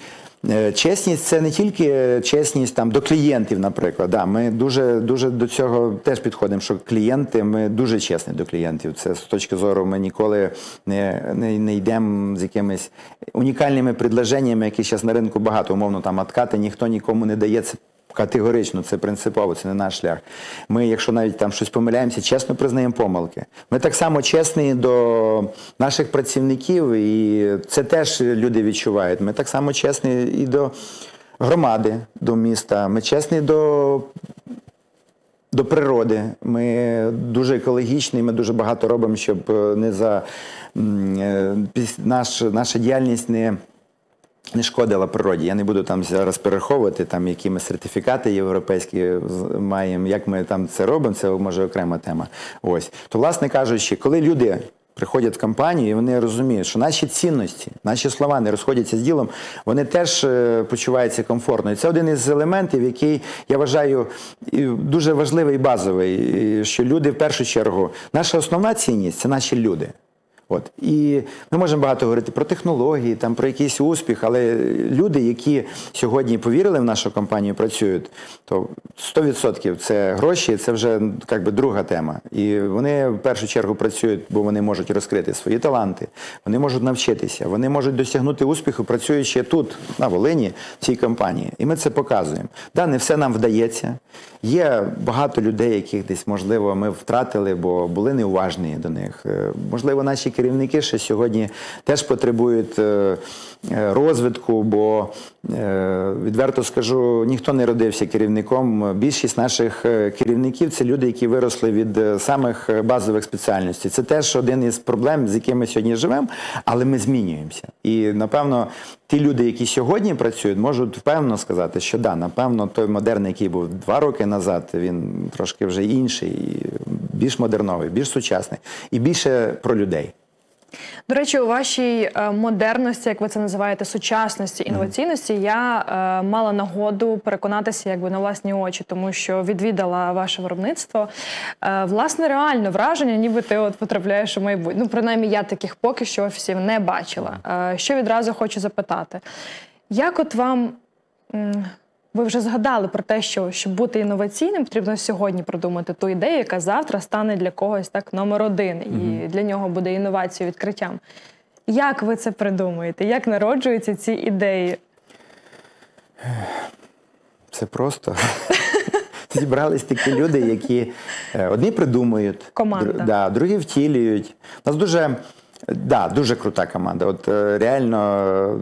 Е, Чесність це не тільки чесність там до клієнтів, наприклад. Да, ми дуже, дуже до цього теж підходимо, що клієнти, ми дуже чесні до клієнтів. Це з точки зору ми ніколи не, не, не йдемо з якимись унікальними предложеннями, які зараз на ринку багато. Умовно там откати ніхто нікому не дає. Це Категорично, це принципово, це не наш шлях. Ми, якщо навіть там щось помиляємося, чесно признаємо помилки. Ми так само чесні до наших працівників, і це теж люди відчувають. Ми так само чесні і до громади, до міста. Ми чесні до до природи. Ми дуже екологічні, ми дуже багато робимо, щоб е, не за е, наш, наша діяльність не. Не шкодила природі. Я не буду там зараз перераховувати, там, які ми сертифікати європейські маємо, як ми там це робимо, це може окрема тема. Ось. То, власне кажучи, коли люди приходять в компанію і вони розуміють, що наші цінності, наші слова не розходяться з ділом, вони теж е, почуваються комфортно. І це один із елементів, який я вважаю дуже важливий і базовий, що люди в першу чергу, наша основна цінність це наші люди. От і ми можемо багато говорити про технології, там про якийсь успіх, але люди, які сьогодні повірили в нашу компанію, працюють, то 100% це гроші, це вже як би друга тема. І вони в першу чергу працюють, бо вони можуть розкрити свої таланти, вони можуть навчитися, вони можуть досягнути успіху, працюючи тут, на Волині, в цій компанії. І ми це показуємо. Да, не все нам вдається. Є багато людей, яких десь можливо ми втратили, бо були неуважні до них. Е, Можливо, наші керівники ще сьогодні теж потребують е, е, розвитку, бо е, відверто скажу, ніхто не родився керівником. Більшість наших керівників це люди, які виросли від самих базових спеціальностей. Це теж один із проблем, з якими сьогодні живемо, але ми змінюємося. І напевно, ті люди, які сьогодні працюють, можуть впевнено сказати, що да, напевно, той модерн, який був два роки назад, він трошки вже інший, більш модерновий, більш сучасний і більше про людей. До речі, у вашій е, модерності, як ви це називаєте, сучасності, інноваційності, я е, мала нагоду переконатися якби на власні очі, тому що відвідала ваше виробництво. Е, власне, реально враження, ніби ти от потрапляєш у майбутнє. Ну, принаймні, я таких поки що офісів не бачила. Е, що відразу хочу запитати, як от вам. Ви вже згадали про те, що щоб бути інноваційним, потрібно сьогодні продумати ту ідею, яка завтра стане для когось так номер один, і для нього буде інновацією, відкриттям. Як ви це придумуєте? Як народжуються ці ідеї? Це просто. Зібрались такі люди, які е, одні придумують, Команда. дру- да, другі втілюють. У нас дуже. Да, дуже крута команда. От е, реально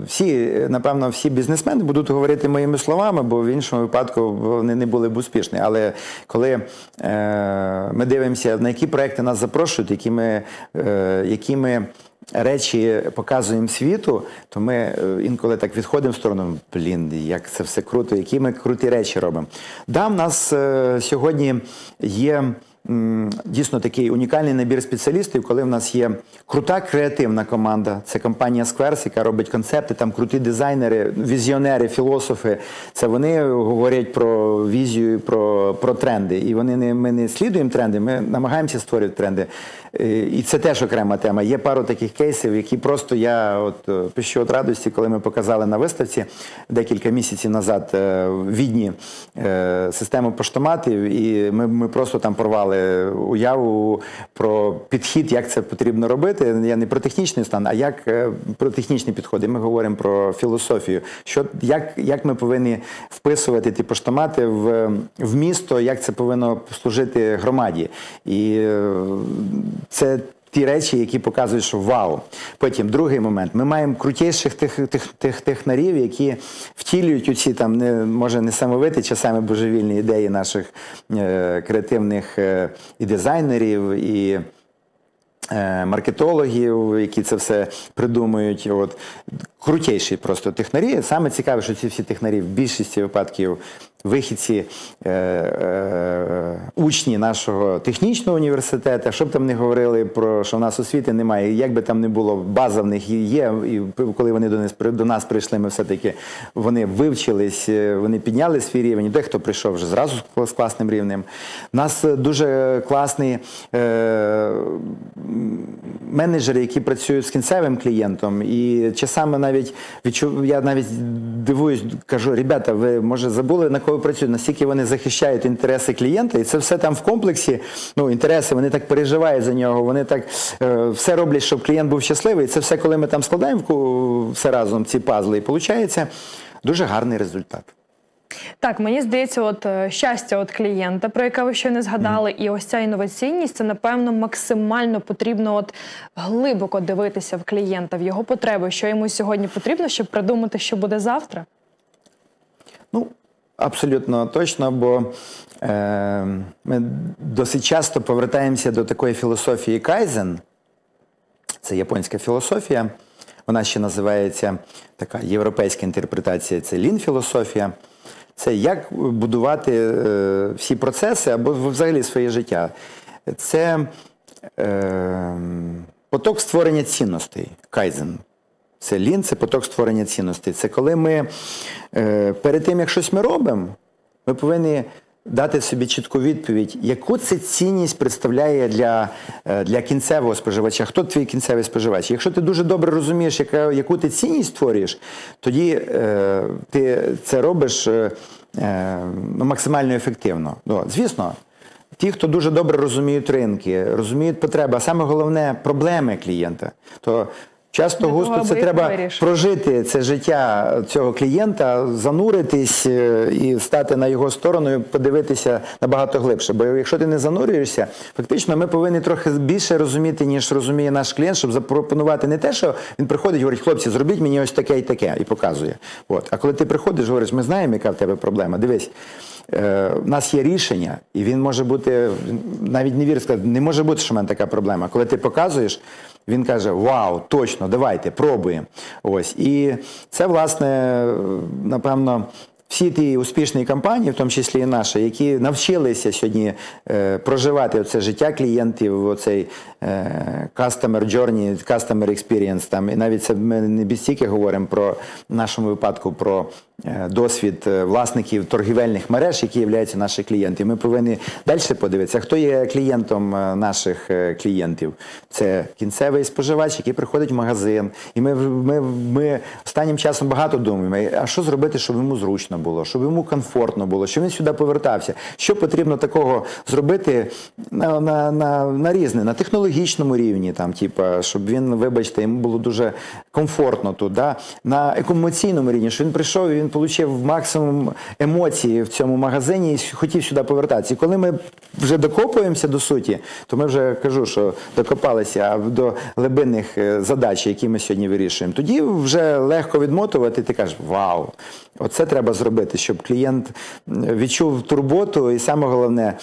е, всі, е, напевно, всі бізнесмени будуть говорити моїми словами, бо в іншому випадку вони не були б успішні. Але коли е, ми дивимося, на які проекти нас запрошують, які ми, е, які ми речі показуємо світу, то ми інколи так відходимо в сторону, блін, як це все круто, які ми круті речі робимо. Да, в нас е, сьогодні є дійсно такий унікальний набір спеціалістів, коли в нас є крута креативна команда. Це компанія Squares, яка робить концепти, там круті дизайнери, візіонери, філософи. Це вони говорять про візію, про, про тренди. І вони не ми не слідуємо тренди, ми намагаємося створювати тренди. Е, І це теж окрема тема. Є пару таких кейсів, які просто я от е, пищу від радості, коли ми показали на виставці декілька місяців назад е, в Відні систему поштоматів, і ми, ми просто там порвали уяву про підхід, як це потрібно робити. Я не про технічний стан, а як е, про технічні підходи. Ми говоримо про філософію. Що як, як ми повинні вписувати ті поштомати в, в місто, як це повинно служити громаді. І е, це ті речі, які показують, що вау. Потім другий момент. Ми маємо крутіших тих, тих, тих технарів, які втілюють оці там не може несамовиті, часами божевільні ідеї наших е, креативних е, і дизайнерів, і е, маркетологів, які це все придумують. От. Крутіші просто технарі. Саме цікаве, що ці всі технарі в більшості випадків вихідці, е, е, учні нашого технічного університету, щоб там не говорили про що в нас освіти немає, як би там не було, база в них є. І коли вони до нас до нас прийшли, ми все-таки вони вивчились, е, вони підняли свій рівень. Дехто прийшов вже зразу з класним рівнем. У нас дуже класний е, менеджери, які працюють з кінцевим клієнтом, і часами навіть відчув, я навіть дивуюсь, кажу, ребята, ви може забули на кого працюють, настільки вони захищають інтереси клієнта, і це все там в комплексі. Ну, інтереси, вони так переживають за нього, вони так е, все роблять, щоб клієнт був щасливий. І це все, коли ми там складаємо все разом, ці пазли, і виходить дуже гарний результат. Так, мені здається, от е, щастя от клієнта, про яке ви ще не згадали, і ось ця інноваційність, це напевно максимально потрібно от глибоко дивитися в клієнта, в його потреби, що йому сьогодні потрібно, щоб придумати, що буде завтра. Абсолютно точно, бо е, ми досить часто повертаємося до такої філософії кайзен. Це японська філософія. Вона ще називається така європейська інтерпретація це лін-філософія. Це як будувати е, всі процеси або взагалі своє життя. Це е, поток створення цінностей, кайзен. Це лін, це поток створення цінностей. Це коли ми е, перед тим, як щось ми робимо, ми повинні дати собі чітку відповідь, яку це цінність представляє для, е, для кінцевого споживача. Хто твій кінцевий споживач? Якщо ти дуже добре розумієш, яка, яку ти цінність створюєш, тоді е, ти це робиш е, е, ну, максимально ефективно. Ну, звісно. Ті, хто дуже добре розуміють ринки, розуміють потреби, а саме головне проблеми клієнта, то часто густо це треба вирішити. прожити це життя цього клієнта, зануритись е, і стати на його сторону, і подивитися набагато глибше. Бо якщо ти не занурюєшся, фактично ми повинні трохи більше розуміти, ніж розуміє наш клієнт, щоб запропонувати не те, що він приходить, і говорить, хлопці, зробіть мені ось таке і таке, і показує. От. А коли ти приходиш, говориш, ми знаємо, яка в тебе проблема. Дивись. Е, У нас є рішення, і він може бути навіть не вірить, сказати, не може бути, що в мене така проблема. Коли ти показуєш, він каже: Вау, точно, давайте, пробуємо. Ось. І це, власне, напевно. Всі ті успішні компанії, в тому числі і наша, які навчилися сьогодні е, проживати оце життя клієнтів, оцей е, customer journey, customer experience, там, і навіть це ми не без говоримо про в нашому випадку про досвід е, власників торгівельних мереж, які являються наші клієнти. Ми повинні далі подивитися, хто є клієнтом е, наших е, клієнтів. Це кінцевий споживач, який приходить в магазин. І ми, ми, ми останнім часом багато думаємо, а що зробити, щоб йому зручно було, щоб йому комфортно було, щоб він сюди повертався. Що потрібно такого зробити на, на, на, на різне, на технологічному рівні, там, типа, щоб він, вибачте, йому було дуже комфортно тут, да? на емоційному рівні, що він прийшов і він отримав максимум емоцій в цьому магазині і хотів сюди повертатися. І коли ми вже докопуємося до суті, то ми вже кажу, що докопалися до глибинних е, задач, які ми сьогодні вирішуємо. Тоді вже легко відмотувати, і ти кажеш, вау, оце треба зробити, щоб клієнт відчув турботу, і саме головне,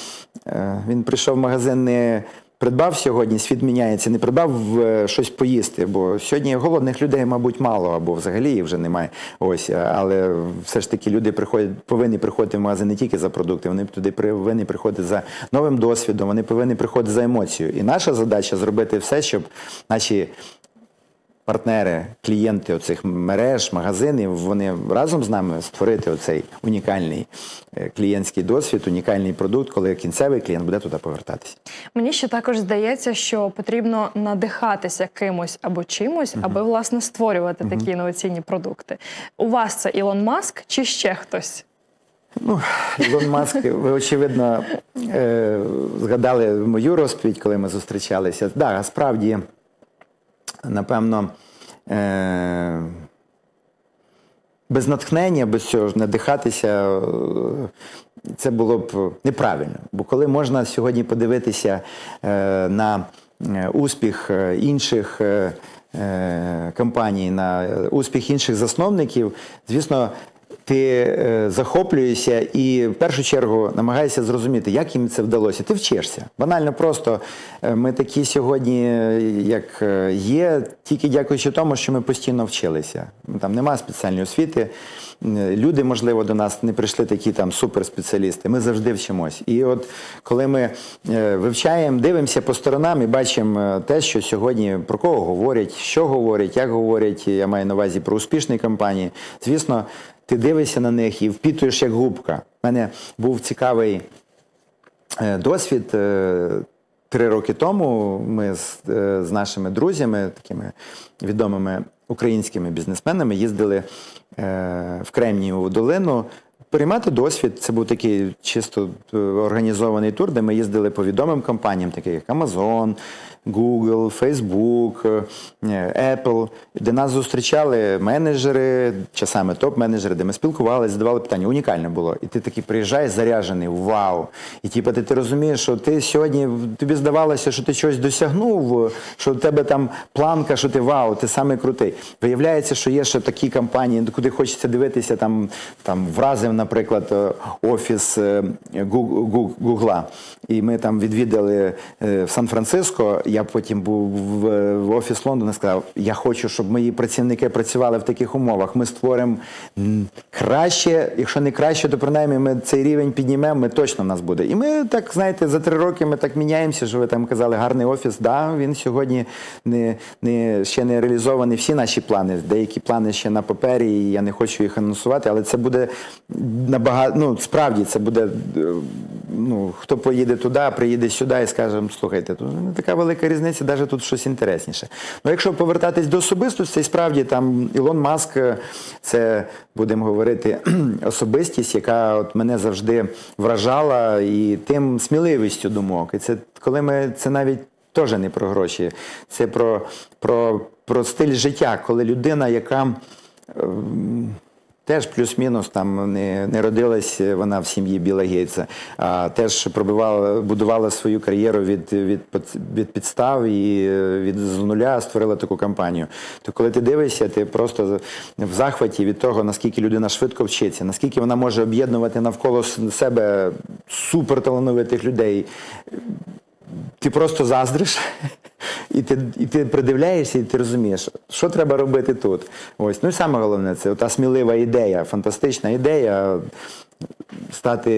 е, він прийшов в магазин не придбав сьогодні, світ міняється, не придбав е, щось поїсти, бо сьогодні голодних людей, мабуть, мало, або взагалі їх вже немає. Ось, е, але все ж таки люди приходять, повинні приходити в магазин не тільки за продукти, вони туди повинні приходити за новим досвідом, вони повинні приходити за емоцією. І наша задача зробити все, щоб наші партнери, клієнти оцих мереж, магазинів, вони разом з нами створити оцей унікальний е, клієнтський досвід, унікальний продукт, коли кінцевий клієнт буде туди повертатися. Мені ще також здається, що потрібно надихатися кимось або чимось, аби власне створювати такі інноваційні продукти. У вас це Ілон Маск чи ще хтось? Ну, Ілон Маск, ви очевидно е, згадали мою розповідь, коли ми зустрічалися. Так, да, справді, напевно, е, без натхнення, без цього ж надихатися, е, це було б неправильно. Бо коли можна сьогодні подивитися е, на е, успіх е, інших. Компаній на успіх інших засновників, звісно, ти е, захоплюєшся і в першу чергу намагаєшся зрозуміти, як їм це вдалося. Ти вчишся. Банально просто е, ми такі сьогодні, е, як є, тільки дякуючи тому, що ми постійно вчилися. Там немає спеціальної освіти. Люди, можливо, до нас не прийшли такі там суперспеціалісти. Ми завжди вчимось. І от коли ми вивчаємо, дивимося по сторонам і бачимо те, що сьогодні про кого говорять, що говорять, як говорять, я маю на увазі про успішні компанії. Звісно, ти дивишся на них і впітуєш як губка. У мене був цікавий е, досвід. е, Три роки тому ми з, е, з нашими друзями, такими відомими українськими бізнесменами, їздили в Кремнієву долину переймати досвід. Це був такий чисто організований тур, де ми їздили по відомим компаніям, таких як Amazon, Google, Facebook, е, Apple, де нас зустрічали менеджери, часами топ-менеджери, де ми спілкувалися, задавали питання. Унікально було. І ти такий приїжджаєш заряджений, вау! І типу, ти, ти розумієш, що ти сьогодні тобі здавалося, що ти щось досягнув, що в тебе там планка, що ти вау, ти самий крутий. Виявляється, що є ще такі компанії, куди хочеться дивитися, там, там вразив, наприклад, е, офіс е, Гугла. І ми там відвідали е, в Сан-Франциско. Я потім був в, в офіс Лондона і сказав, я хочу, щоб мої працівники працювали в таких умовах. Ми створимо краще, якщо не краще, то принаймні ми цей рівень піднімемо, ми точно в нас буде. І ми так, знаєте, за три роки ми так міняємося, що ви там казали, гарний офіс. Да, він сьогодні не, не, ще не реалізовані всі наші плани. Деякі плани ще на папері, і я не хочу їх анонсувати, але це буде набагато, ну, справді це буде, е, ну, хто поїде туди, приїде сюди і скаже, слухайте, тут не така велика різниця, навіть тут щось інтересніше. Ну, якщо повертатись до особистості, справді там Ілон Маск, е, це будемо говорити, особистість, яка от мене завжди вражала і тим сміливістю думок. І це коли ми це навіть теж не про гроші, це про, про, про стиль життя, коли людина, яка ем, Теж плюс-мінус там не, не родилась вона в сім'ї Біла Гейтса, а теж пробивала, будувала свою кар'єру від, від, від підстав і е, від з нуля створила таку кампанію. То коли ти дивишся, ти просто в захваті від того, наскільки людина швидко вчиться, наскільки вона може об'єднувати навколо себе суперталановитих людей. Ти просто заздриш. І ти, і ти придивляєшся, і ти розумієш, що треба робити тут. Ось. Ну і саме головне, це та смілива ідея, фантастична ідея стати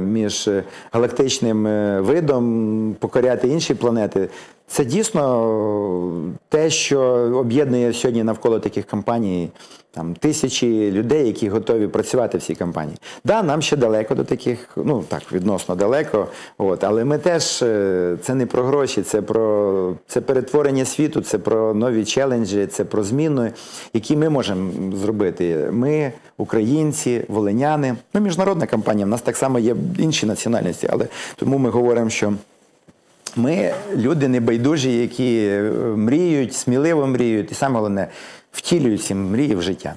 між галактичним е, видом, покоряти інші планети. Це дійсно те, що об'єднує сьогодні навколо таких компаній там тисячі людей, які готові працювати в цій компанії. Да, нам ще далеко до таких, ну так, відносно далеко. От, але ми теж е, це не про гроші, це про це перетворення світу, це про нові челенджі, це про зміни, які ми можемо зробити. Ми, українці, волиняни, ну міжнародна компанія. В нас так само є інші національності, але тому ми говоримо, що. Ми люди небайдужі, які е, мріють, сміливо мріють, і саме головне втілюють ці мрії в життя.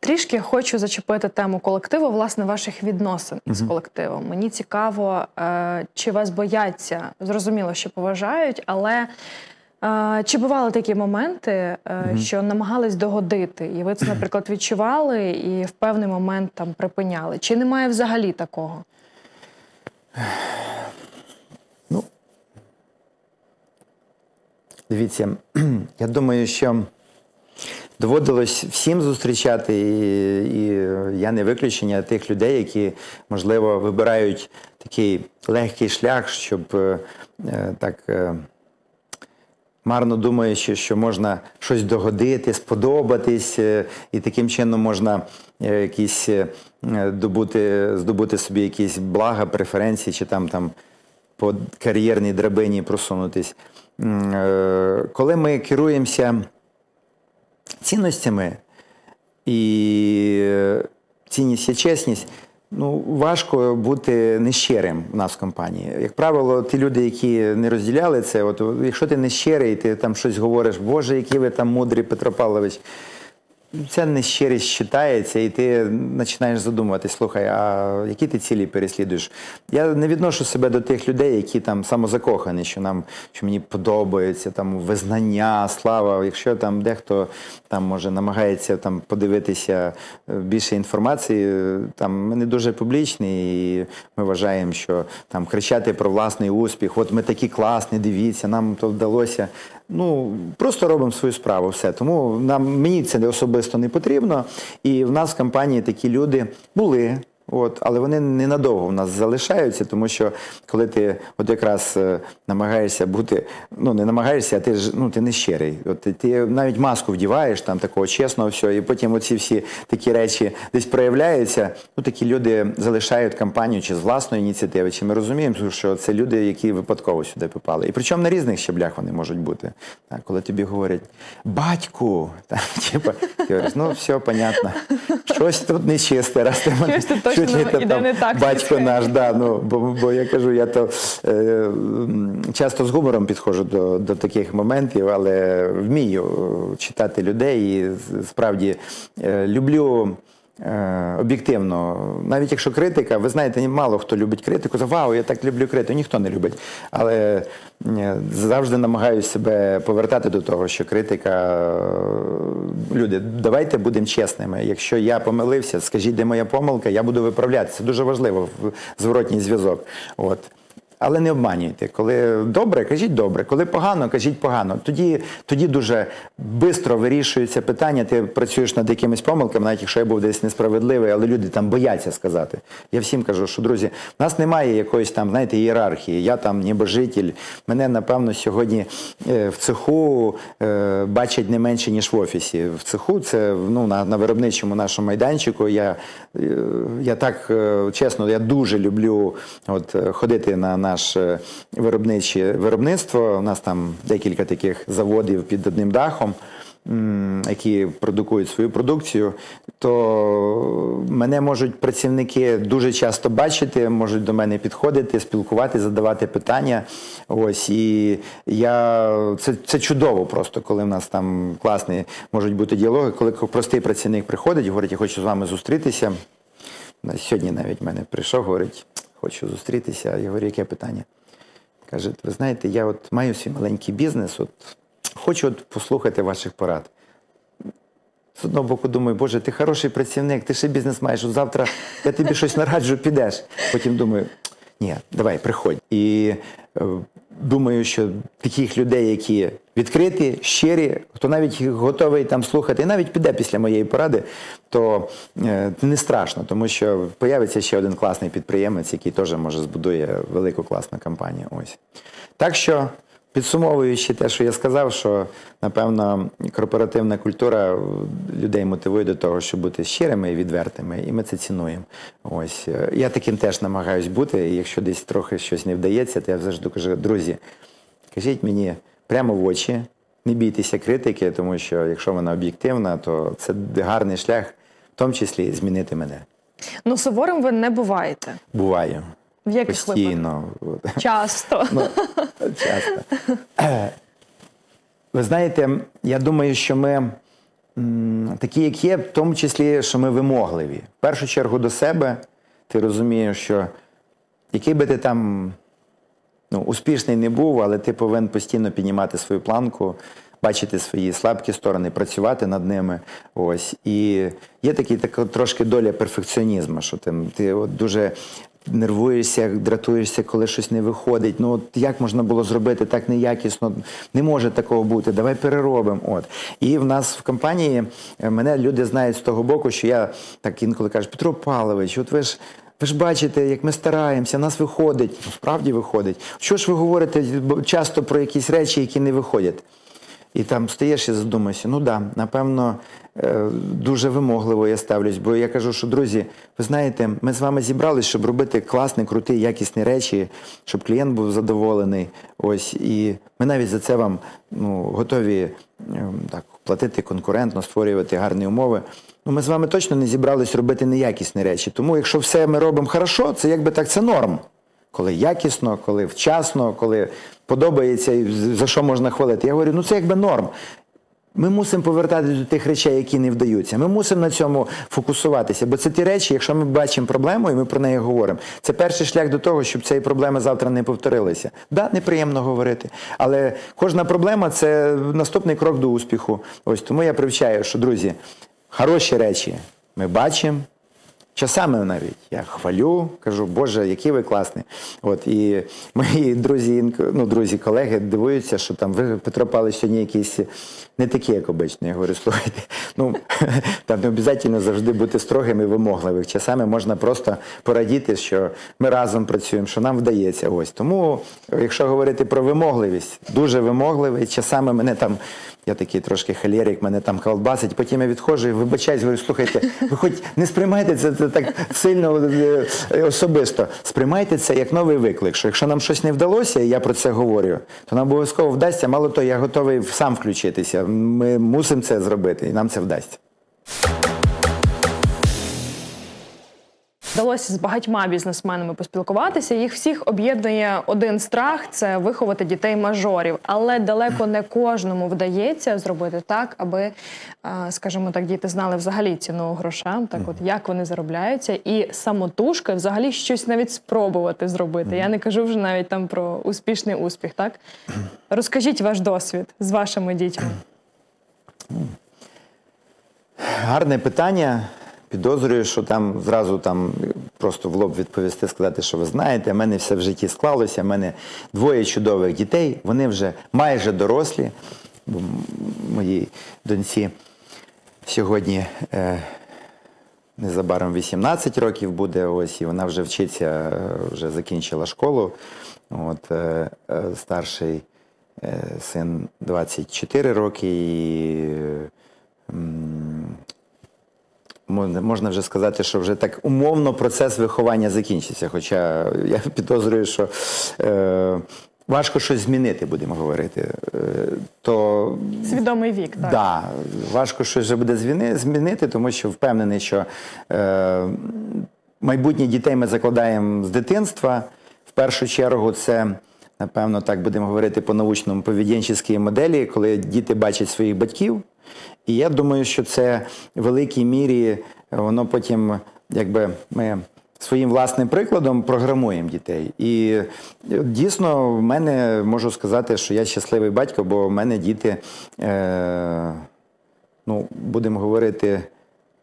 Трішки хочу зачепити тему колективу, власне, ваших відносин із колективом. Мені цікаво, е, чи вас бояться, зрозуміло, що поважають, але е, чи бували такі моменти, що намагались догодити, і ви це, наприклад, відчували і в певний момент там припиняли? Чи немає взагалі такого? Дивіться, я думаю, що доводилось всім зустрічати, і, і я не виключення тих людей, які, можливо, вибирають такий легкий шлях, щоб е, е, так. е, марно думаючи, що можна щось догодити, сподобатись, е, і таким чином можна е, якісь добути, здобути собі якісь блага, преференції, чи там, там по кар'єрній драбині просунутись. Е, Коли ми керуємося цінностями, і е, цінність є чесність. Ну, важко бути нещирим в нас в компанії. Як правило, ті люди, які не розділяли це, от якщо ти нещирий, ти там щось говориш, Боже, який ви там мудрий, Петро Павлович. Ця нещирість читається, і ти починаєш задумуватись, слухай, а які ти цілі переслідуєш? Я не відношу себе до тих людей, які там самозакохані, що нам що мені подобається там визнання, слава. Якщо там дехто там може намагається там подивитися е, більше інформації, е, там ми не дуже публічні, і ми вважаємо, що там кричати про власний успіх, от ми такі класні, дивіться, нам то вдалося. Ну, просто робимо свою справу, все. Тому нам мені це особисто не потрібно. І в нас в компанії такі люди були. От, але вони ненадовго в нас залишаються, тому що коли ти от якраз е, намагаєшся бути, ну не намагаєшся, а ти ж ну ти не щирий. От ти, ти навіть маску вдіваєш, там такого чесного все, і потім оці всі такі речі десь проявляються. Ну такі люди залишають компанію чи з власної ініціативи. Чи ми розуміємо, що це люди, які випадково сюди попали. І причому на різних щеблях вони можуть бути. Так, коли тобі говорять батьку, там, типу, ти говориш, ну все, понятно, щось тут нечисте, раз ти мене Ти іде там не так, батько наш, да, ну, бо, бо я кажу, я то е, часто з гумором підходжу до, до таких моментів, але вмію е, читати людей і справді е, люблю. Е, Об'єктивно, навіть якщо критика, ви знаєте, мало хто любить критику. За вау, я так люблю критику, ніхто не любить. Але завжди намагаюся себе повертати до того, що критика е, люди, давайте будемо чесними. Якщо я помилився, скажіть, де моя помилка, я буду виправляти. Це дуже важливо зворотній зв'язок. От. Але не обманюйте. Коли добре, кажіть добре. Коли погано, кажіть погано. Тоді, тоді дуже швидко вирішується питання. Ти працюєш над якимись помилками, навіть якщо я був десь несправедливий, але люди там бояться сказати. Я всім кажу, що друзі, в нас немає якоїсь там, знаєте, ієрархії. Я там небожитель. Мене, напевно, сьогодні е, в цеху е, бачать не менше, ніж в офісі. В цеху це ну, на, на виробничому нашому майданчику. Я, е, я так чесно, я дуже люблю от, ходити на наше виробниче виробництво. У нас там декілька таких заводів під одним дахом. Які продукують свою продукцію, то мене можуть працівники дуже часто бачити, можуть до мене підходити, спілкувати, задавати питання. Ось і я це, це чудово просто, коли в нас там класні можуть бути діалоги, коли простий працівник приходить говорить, я хочу з вами зустрітися. Сьогодні навіть в мене прийшов, говорить, хочу зустрітися. Я говорю, яке питання? Каже, ви знаєте, я от маю свій маленький бізнес, от хочу от послухати ваших порад. З одного боку думаю, Боже, ти хороший працівник, ти ще бізнес маєш, от завтра я тобі щось нараджу, підеш. Потім думаю, ні, давай, приходь. І е, думаю, що таких людей, які відкриті, щирі, хто навіть готовий там слухати, і навіть піде після моєї поради, то е, не страшно, тому що появиться ще один класний підприємець, який теж може збудує велику класну компанію. Ось. Так що. Підсумовуючи те, що я сказав, що напевно корпоративна культура людей мотивує до того, щоб бути щирими і відвертими, і ми це цінуємо. Ось е, я таким теж намагаюсь бути. І якщо десь трохи щось не вдається, то я завжди кажу, друзі, кажіть мені прямо в очі, не бійтеся критики, тому що якщо вона об'єктивна, то це гарний шлях, в тому числі змінити мене. Ну, суворим ви не буваєте. Буває В яких постійно. От. Часто. Ну, часто. Е, Ви знаєте, я думаю, що ми такі, як є, в тому числі, що ми вимогливі. В першу чергу до себе ти розумієш, що який би ти там ну, успішний не був, але ти повинен постійно піднімати свою планку, бачити свої слабкі сторони, працювати над ними. Ось. І є такий така трошки доля перфекціонізму, що ти, ти от дуже нервуєшся, дратуєшся, коли щось не виходить. Ну от як можна було зробити так неякісно? Не може такого бути. Давай переробимо. От і в нас в компанії е, мене люди знають з того боку, що я так інколи кажу, Петро Павлович, от ви ж. Ви ж бачите, як ми стараємося, нас виходить. Справді виходить. Що ж ви говорите часто про якісь речі, які не виходять? І там стоїш і задумаєшся, ну да, напевно, е, дуже вимогливо я ставлюсь, бо я кажу, що друзі, ви знаєте, ми з вами зібрались, щоб робити класні, круті, якісні речі, щоб клієнт був задоволений. Ось і ми навіть за це вам ну, готові ем, так платити конкурентно, створювати гарні умови. Ну, ми з вами точно не зібрались робити неякісні речі. Тому, якщо все ми робимо хорошо, це якби так це норм. Коли якісно, коли вчасно, коли подобається за що можна хвалити. Я говорю, ну це якби норм. Ми мусимо повертатися до тих речей, які не вдаються. Ми мусимо на цьому фокусуватися, бо це ті речі, якщо ми бачимо проблему і ми про неї говоримо, це перший шлях до того, щоб цієї проблеми завтра не повторилися. Да, неприємно говорити, але кожна проблема це наступний крок до успіху. Ось тому я привчаю, що друзі, хороші речі ми бачимо. Часами навіть я хвалю, кажу, Боже, який ви класний. От і мої друзі, ну, друзі, колеги дивуються, що там ви Петро Павлович сьогодні якісь не такі, як обично. Я говорю, слухайте, ну там не обов'язково завжди бути строгим і вимогливим. Часами можна просто порадіти, що ми разом працюємо, що нам вдається. Ось тому, якщо говорити про вимогливість, дуже вимогливий. Часами мене там. Я такий трошки халерик, мене там колбасить, потім я відходжу і вибачаюсь, говорю, слухайте, ви хоч не сприймайте це, так сильно е, особисто. Сприймайте це як новий виклик. Що якщо нам щось не вдалося, і я про це говорю, то нам обов'язково вдасться. Мало того, я готовий сам включитися. Ми мусимо це зробити, і нам це вдасться. Вдалося з багатьма бізнесменами поспілкуватися. Їх всіх об'єднує один страх це виховати дітей мажорів. Але далеко не кожному вдається зробити так, аби, скажімо так, діти знали взагалі ціну грошам, так от як вони заробляються, і самотужки взагалі щось навіть спробувати зробити. Я не кажу вже навіть там про успішний успіх. Так розкажіть ваш досвід з вашими дітьми. Гарне питання. Підозрюю, що там зразу там просто в лоб відповісти, сказати, що ви знаєте, в мене все в житті склалося. в мене двоє чудових дітей, вони вже майже дорослі. Моїй доньці сьогодні е, незабаром 18 років буде. Ось і вона вже вчиться, е, вже закінчила школу. От е, е, старший е, син 24 роки і. м, Можна вже сказати, що вже так умовно процес виховання закінчиться. Хоча я підозрюю, що е, важко щось змінити, будемо говорити. Е, то Свідомий вік, так. Да, важко щось вже буде змінити, тому що впевнений, що е, майбутнє дітей ми закладаємо з дитинства. В першу чергу це, напевно, так будемо говорити по-научному, поведінчі моделі, коли діти бачать своїх батьків. І я думаю, що це в великій мірі воно потім, якби ми своїм власним прикладом програмуємо дітей. І е, дійсно, в мене можу сказати, що я щасливий батько, бо в мене діти, е, ну, будемо говорити,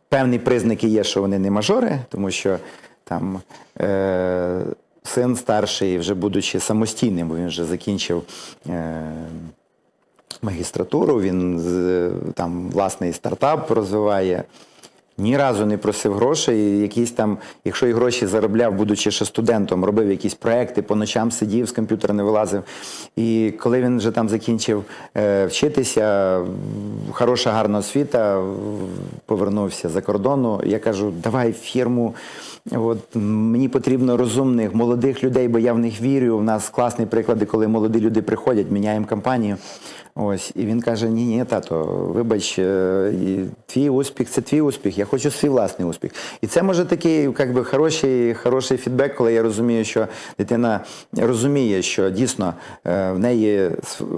певні признаки є, що вони не мажори, тому що там. Е, Син старший, вже будучи самостійним, бо він вже закінчив е, магістратуру, він там власний стартап розвиває. Ні разу не просив грошей. Якісь там, якщо і гроші заробляв, будучи ще студентом, робив якісь проекти, по ночам сидів, з комп'ютера не вилазив. І коли він вже там закінчив е, вчитися, хороша гарна освіта, повернувся за кордону. Я кажу, давай фірму. От мені потрібно розумних молодих людей, бо я в них вірю. У нас класні приклади, коли молоді люди приходять, міняємо компанію. Ось, і він каже: Ні, ні, тато, вибач, е, твій успіх це твій успіх. Я хочу свій власний успіх. І це може такий, як би, хороший, хороший фідбек, коли я розумію, що дитина розуміє, що дійсно е, в неї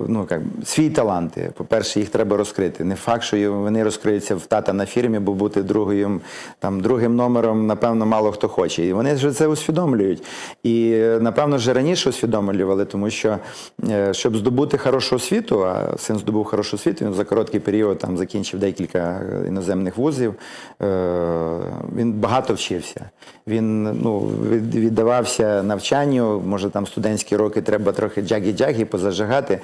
ну, як, свої таланти. По-перше, їх треба розкрити. Не факт, що вони розкриються в тата на фірмі, бо бути другим, там, другим номером, напевно, мало хто хоче. І вони вже це усвідомлюють. І, напевно, вже раніше усвідомлювали, тому що, е, щоб здобути хорошу освіту, син здобув хорошу освіту, він за короткий період там закінчив декілька іноземних вузів. Е, Він багато вчився. Він ну, віддавався навчанню. Може, там студентські роки треба трохи джагі-джагі позажигати.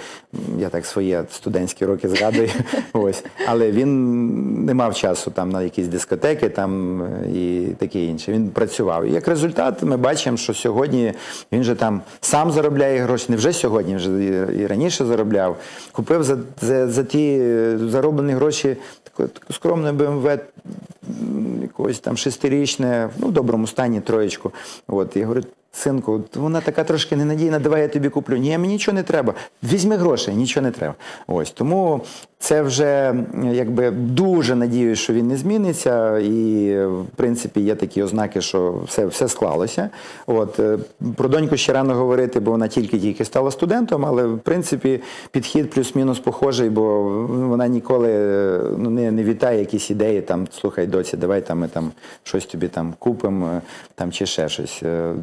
Я так своє студентські роки згадую. Ось. Але він не мав часу там на якісь дискотеки там е, і таке інше. Він працював. І як результат, ми бачимо, що сьогодні він же там сам заробляє гроші. Не вже сьогодні, вже і раніше заробляв. Купив за, за, за ті е, зароблені гроші таке скромне БМВ якогось там шестирічне, ну в доброму стані троєчку. От я говорю, синку, вона така трошки ненадійна, давай я тобі куплю. Ні, мені нічого не треба. Візьми гроші, нічого не треба. Ось тому це вже якби дуже надіюсь, що він не зміниться. І в принципі є такі ознаки, що все, все склалося. От е, про доньку ще рано говорити, бо вона тільки-тільки стала студентом, але в принципі підхід плюс-мінус похожий, бо вона ніколи е, ну, не, не вітає якісь ідеї. Там слухай, доці, давай там ми там щось тобі там купимо, е, там чи ще щось. Е,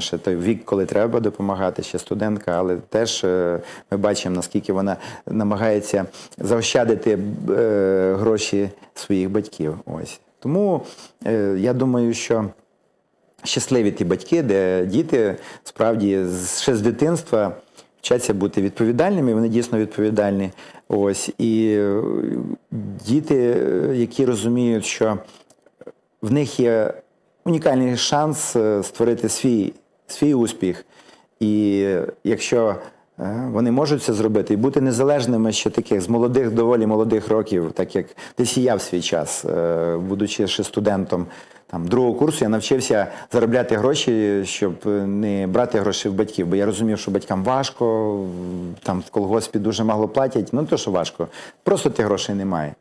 Звісно, ще той вік, коли треба допомагати, ще студентка, але теж е, ми бачимо, наскільки вона намагається заощадити е, гроші своїх батьків. Ось тому е, я думаю, що щасливі ті батьки, де діти справді ще з дитинства вчаться бути відповідальними, вони дійсно відповідальні. Ось і діти, які розуміють, що в них є унікальний шанс створити свій, свій успіх. І якщо е, вони можуть це зробити і бути незалежними ще таких з молодих, доволі молодих років, так як десь і я в свій час, е, будучи ще студентом там, другого курсу, я навчився заробляти гроші, щоб не брати гроші в батьків. Бо я розумів, що батькам важко, там в колгоспі дуже мало платять. Ну, то, що важко, просто тих грошей немає.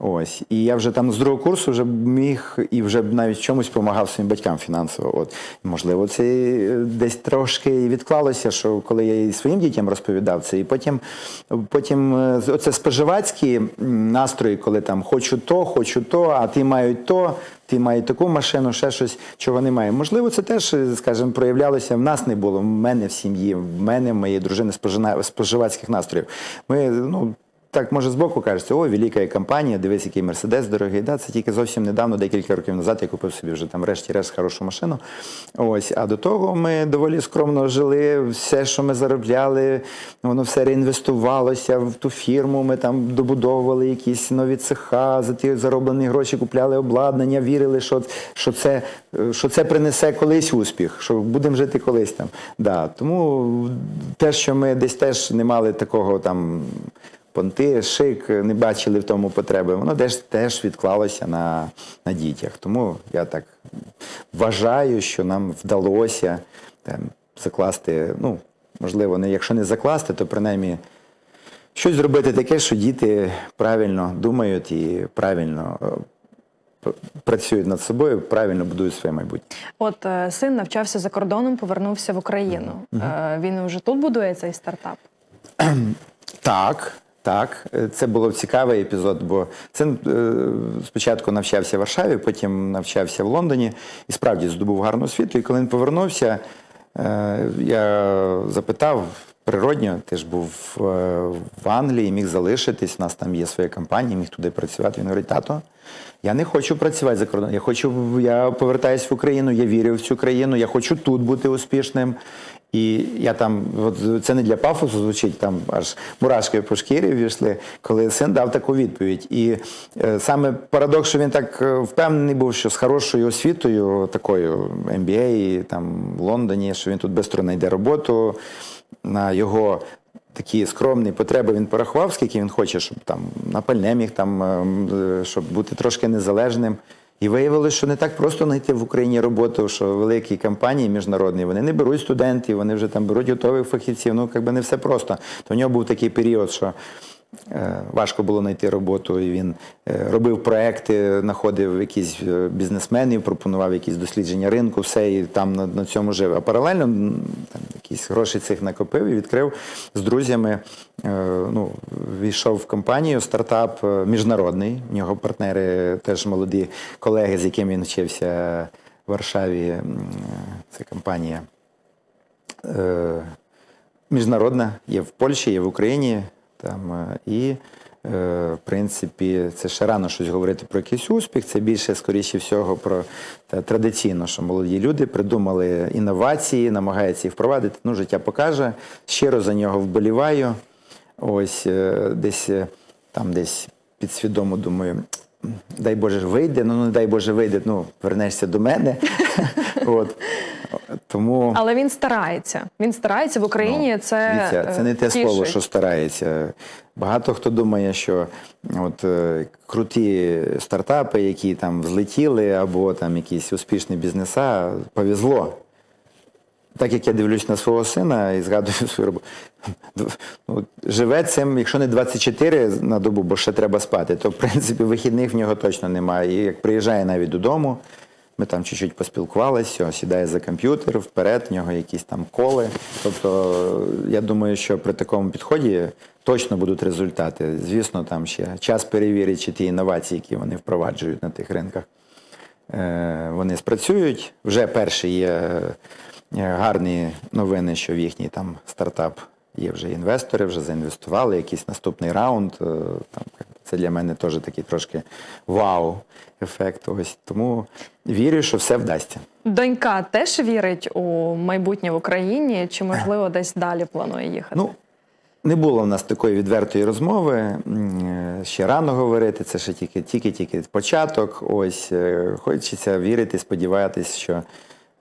Ось. І я вже там з другого курсу вже міг і вже навіть чомусь допомагав своїм батькам фінансово. От. Можливо, це е, десь трошки відклалося, що коли я і своїм дітям розповідав це, і потім, потім е, оце споживацькі настрої, коли там хочу то, хочу то, а ти мають то, ти мають таку машину, ще щось, чого немає. Можливо, це теж, е, скажімо, проявлялося. В нас не було, в мене в сім'ї, в мене, в моєї дружини споживацьких настроїв. Ми, ну, так, може, збоку кажеться, о, велика компанія, дивись, який мерседес дорогий. Да, це тільки зовсім недавно, декілька років назад, я купив собі вже там решті-решт хорошу машину. Ось, а до того ми доволі скромно жили. Все, що ми заробляли, воно все реінвестувалося в ту фірму. Ми там добудовували якісь нові цеха, за ті зароблені гроші купляли обладнання, вірили, що, що, це, що це принесе колись успіх, що будемо жити колись там. Да, тому те, що ми десь теж не мали такого там понти, шик, не бачили в тому потреби, воно теж, теж відклалося на, на дітях. Тому я так вважаю, що нам вдалося там, закласти, ну, можливо, не якщо не закласти, то принаймні щось зробити таке, що діти правильно думають і правильно е, працюють над собою, правильно будують своє майбутнє. От е, син навчався за кордоном, повернувся в Україну. Е, Він вже тут будує цей стартап. Так, так. Це було цікавий епізод, бо син е, спочатку навчався в Варшаві, потім навчався в Лондоні і справді здобув гарну освіту. І коли він повернувся, е, я запитав. Природньо, ти ж був е, в Англії, міг залишитись, у нас там є своя компанія, міг туди працювати. Він говорить, тато, я не хочу працювати за кордоном. Я хочу, я повертаюсь в Україну, я вірю в цю країну, я хочу тут бути успішним. І я там, от це не для пафосу звучить, там аж мурашки по шкірі війшли, коли син дав таку відповідь. І е, саме парадокс, що він так е, впевнений був, що з хорошою освітою, такою MBA, там в Лондоні, що він тут швидко знайде роботу на його такі скромні потреби він порахував, скільки він хоче, щоб там на пальне міг там, е, щоб бути трошки незалежним. І виявилося, що не так просто знайти в Україні роботу, що великі компанії міжнародні вони не беруть студентів, вони вже там беруть готових фахівців. Ну, якби не все просто. То в нього був такий період, що е, важко було знайти роботу, і він е, робив проекти, знаходив якісь е, бізнесменів, пропонував якісь дослідження ринку, все, і там на, на цьому жив. А паралельно там, якісь гроші цих накопив і відкрив з друзями. е, Ну, війшов в компанію стартап е, міжнародний. У нього партнери теж молоді колеги, з якими він вчився в Варшаві. Це компанія е, міжнародна, є в Польщі, є в Україні. Там, е, і, е, в принципі, це ще рано щось говорити про якийсь успіх. Це більше, скоріше всього, про те, традиційно, що молоді люди придумали інновації, намагаються їх впровадити. Ну, життя покаже. Щиро за нього вболіваю. Ось е, десь е, там десь підсвідомо думаю. Дай Боже вийде, ну не дай Боже вийде, ну вернешся до мене. От. Тому Але він старається. Він старається в Україні. це Дивіться, це не те е, слово, що старається. Багато хто думає, що от е, круті стартапи, які там взлетіли, або там якісь успішні бізнеса, повезло. Так як я дивлюсь на свого сина і згадую свою роботу, ну, живе цим, якщо не 24 на добу, бо ще треба спати, то в принципі вихідних в нього точно немає. І як приїжджає навіть додому, ми там чуть-чуть поспілкувалися, сідає за комп'ютер, вперед, в нього якісь там коли. Тобто, я думаю, що при такому підході точно будуть результати. Звісно, там ще час перевірить, чи ті інновації, які вони впроваджують на тих ринках, е, вони спрацюють. Вже перші є е, гарні новини, що в їхній там стартап є вже інвестори, вже заінвестували, якийсь наступний раунд. е, Там, це для мене теж такий трошки вау-ефект. Ось тому вірю, що все вдасться. Донька теж вірить у майбутнє в Україні, чи можливо десь далі планує їхати? Ну, не було в нас такої відвертої розмови. Е, Ще рано говорити, це ще тільки тільки тільки початок. Ось е, хочеться вірити, сподіватися, що,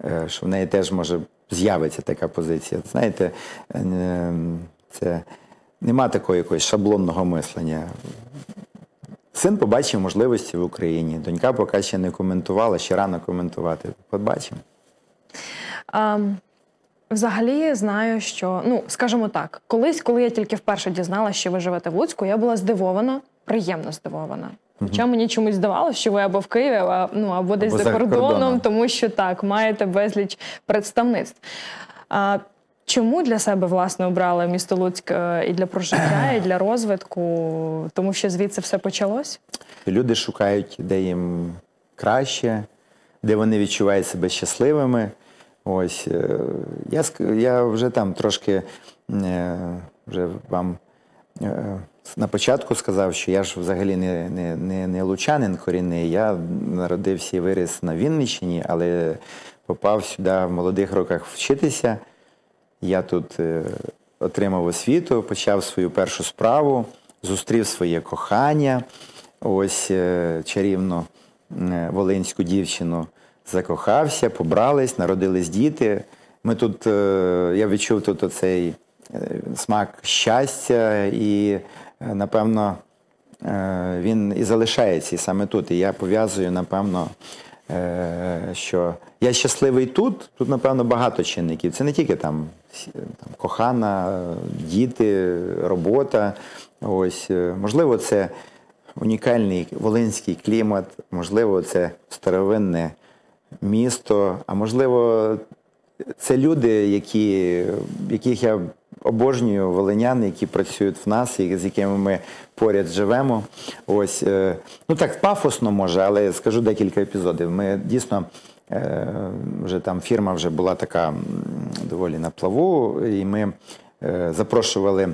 е, що в неї теж може з'явиться така позиція. Знаєте, це нема такого якогось шаблонного мислення. Син побачив можливості в Україні. Донька поки ще не коментувала, ще рано коментувати. Побачимо. А, взагалі знаю, що ну скажімо так, колись, коли я тільки вперше дізналася, що ви живете в Луцьку, я була здивована, приємно здивована. Хоча мені чомусь здавалося, що ви або в Києві, а, ну або десь Або за за кордоном, кордоном. тому що так, маєте безліч представництв. А, чому для себе власне обрали місто Луцьк е, і для прожиття, і для розвитку? Тому що звідси все почалось? Люди шукають, де їм краще, де вони відчувають себе щасливими. Ось е, я, я вже там трошки е, вже вам на початку сказав, що я ж взагалі не, не, не, не лучанин корінний. Я народився і виріс на Вінниччині, але попав сюди в молодих роках вчитися. Я тут е, отримав освіту, почав свою першу справу, зустрів своє кохання, ось е, чарівну е, волинську дівчину. Закохався, побрались, народились діти. Ми тут, я відчув тут оцей смак щастя, і, напевно, він і залишається і саме тут. І я пов'язую, напевно, що я щасливий тут. Тут, напевно, багато чинників. Це не тільки там, там кохана, е, діти, робота. Ось, е, можливо, це унікальний волинський клімат, можливо, це старовинне місто, а можливо, це люди, які, яких я обожнюю, волиняни, які працюють в нас, і з якими ми поряд живемо. Ось, е, ну так пафосно може, але скажу декілька епізодів. Ми дійсно. е, Вже там фірма вже була така доволі на плаву, і ми е, запрошували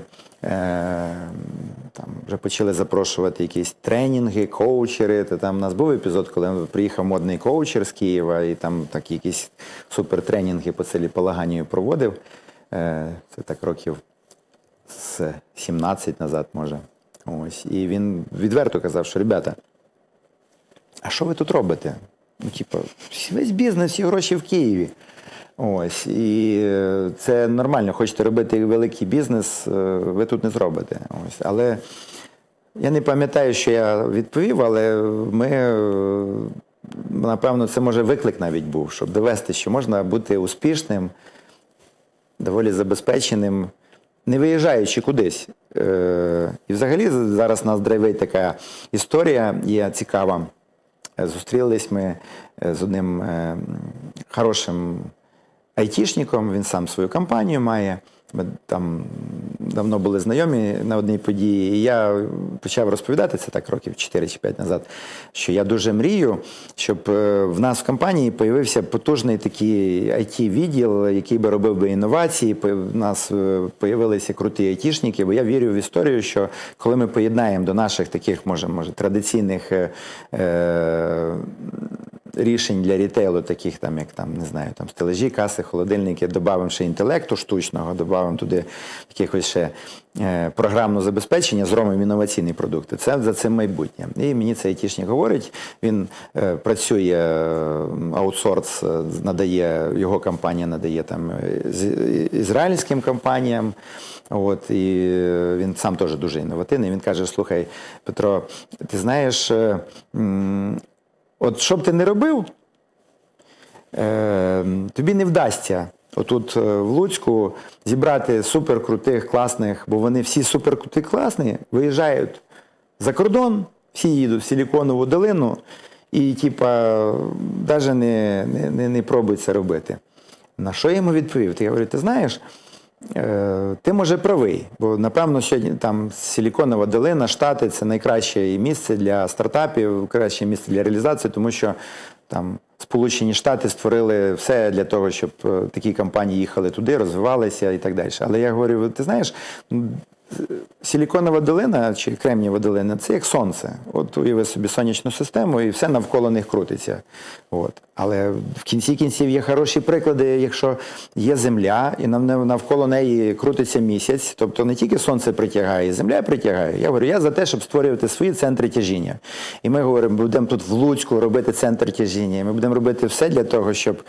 там вже почали запрошувати якісь тренінги, коучери. Та там у нас був епізод, коли приїхав модний коучер з Києва, і там такі якісь супертренінги по селі Полаганію проводив. Е, Це так років з 17 назад, може. Ось. І він відверто казав, що ребята, а що ви тут робите? Ну, типу, весь бізнес, всі гроші в Києві. Ось. І е, це нормально. Хочете робити великий бізнес, е, ви тут не зробите. Ось. Але я не пам'ятаю, що я відповів, але ми, напевно, це може виклик навіть був, щоб довести, що можна бути успішним, доволі забезпеченим, не виїжджаючи кудись. Е, І взагалі зараз у нас драйвить така історія є цікава. Е, Зустрілись ми е, з одним хорошим айтішником, він сам свою компанію має. Ми там давно були знайомі на одній події, і я почав розповідати це так років 4 чи 5 назад, що я дуже мрію, щоб е, в нас в компанії появився потужний такий IT-відділ, який би робив би інновації. В нас е, появилися круті айтішники, бо я вірю в історію, що коли ми поєднаємо до наших таких, може, може традиційних. е, е, рішень для рітейлу, таких там, як там, не знаю, там стележі, каси, холодильники, додамо ще інтелекту штучного, додамо туди якихось ще е, програмного забезпечення, зробимо інноваційні продукти. Це за цим майбутнє. І мені цей айтішник говорить, він е, працює е, аутсорс, е, надає, його компанія надає там е, з ізраїльським компаніям. От, і е, він сам теж дуже інновативний. Він каже: слухай, Петро, ти знаєш, е, От що б ти не робив, е, тобі не вдасться отут е, в Луцьку зібрати суперкрутих, класних, бо вони всі суперкруті, класні, виїжджають за кордон, всі їдуть в Силіконову долину і, типа, навіть не, не, не, не пробують це робити. На що я йому відповів? Я говорю, ти знаєш, Ти може правий, бо напевно сьогодні там Силіконова долина, Штати це найкраще місце для стартапів, краще місце для реалізації, тому що там Сполучені Штати створили все для того, щоб е, такі компанії їхали туди, розвивалися і так далі. Але я говорю, ти знаєш, м, Силіконова долина чи Кремнієва долина це як сонце. От уяви собі сонячну систему, і все навколо них крутиться. От. Але в кінці кінців є хороші приклади, якщо є земля, і навколо неї крутиться місяць, тобто не тільки сонце притягає, і земля притягає. Я говорю, я за те, щоб створювати свої центри тяжіння. І ми говоримо, будемо тут в Луцьку робити центр тяжіння. Ми будемо робити все для того, щоб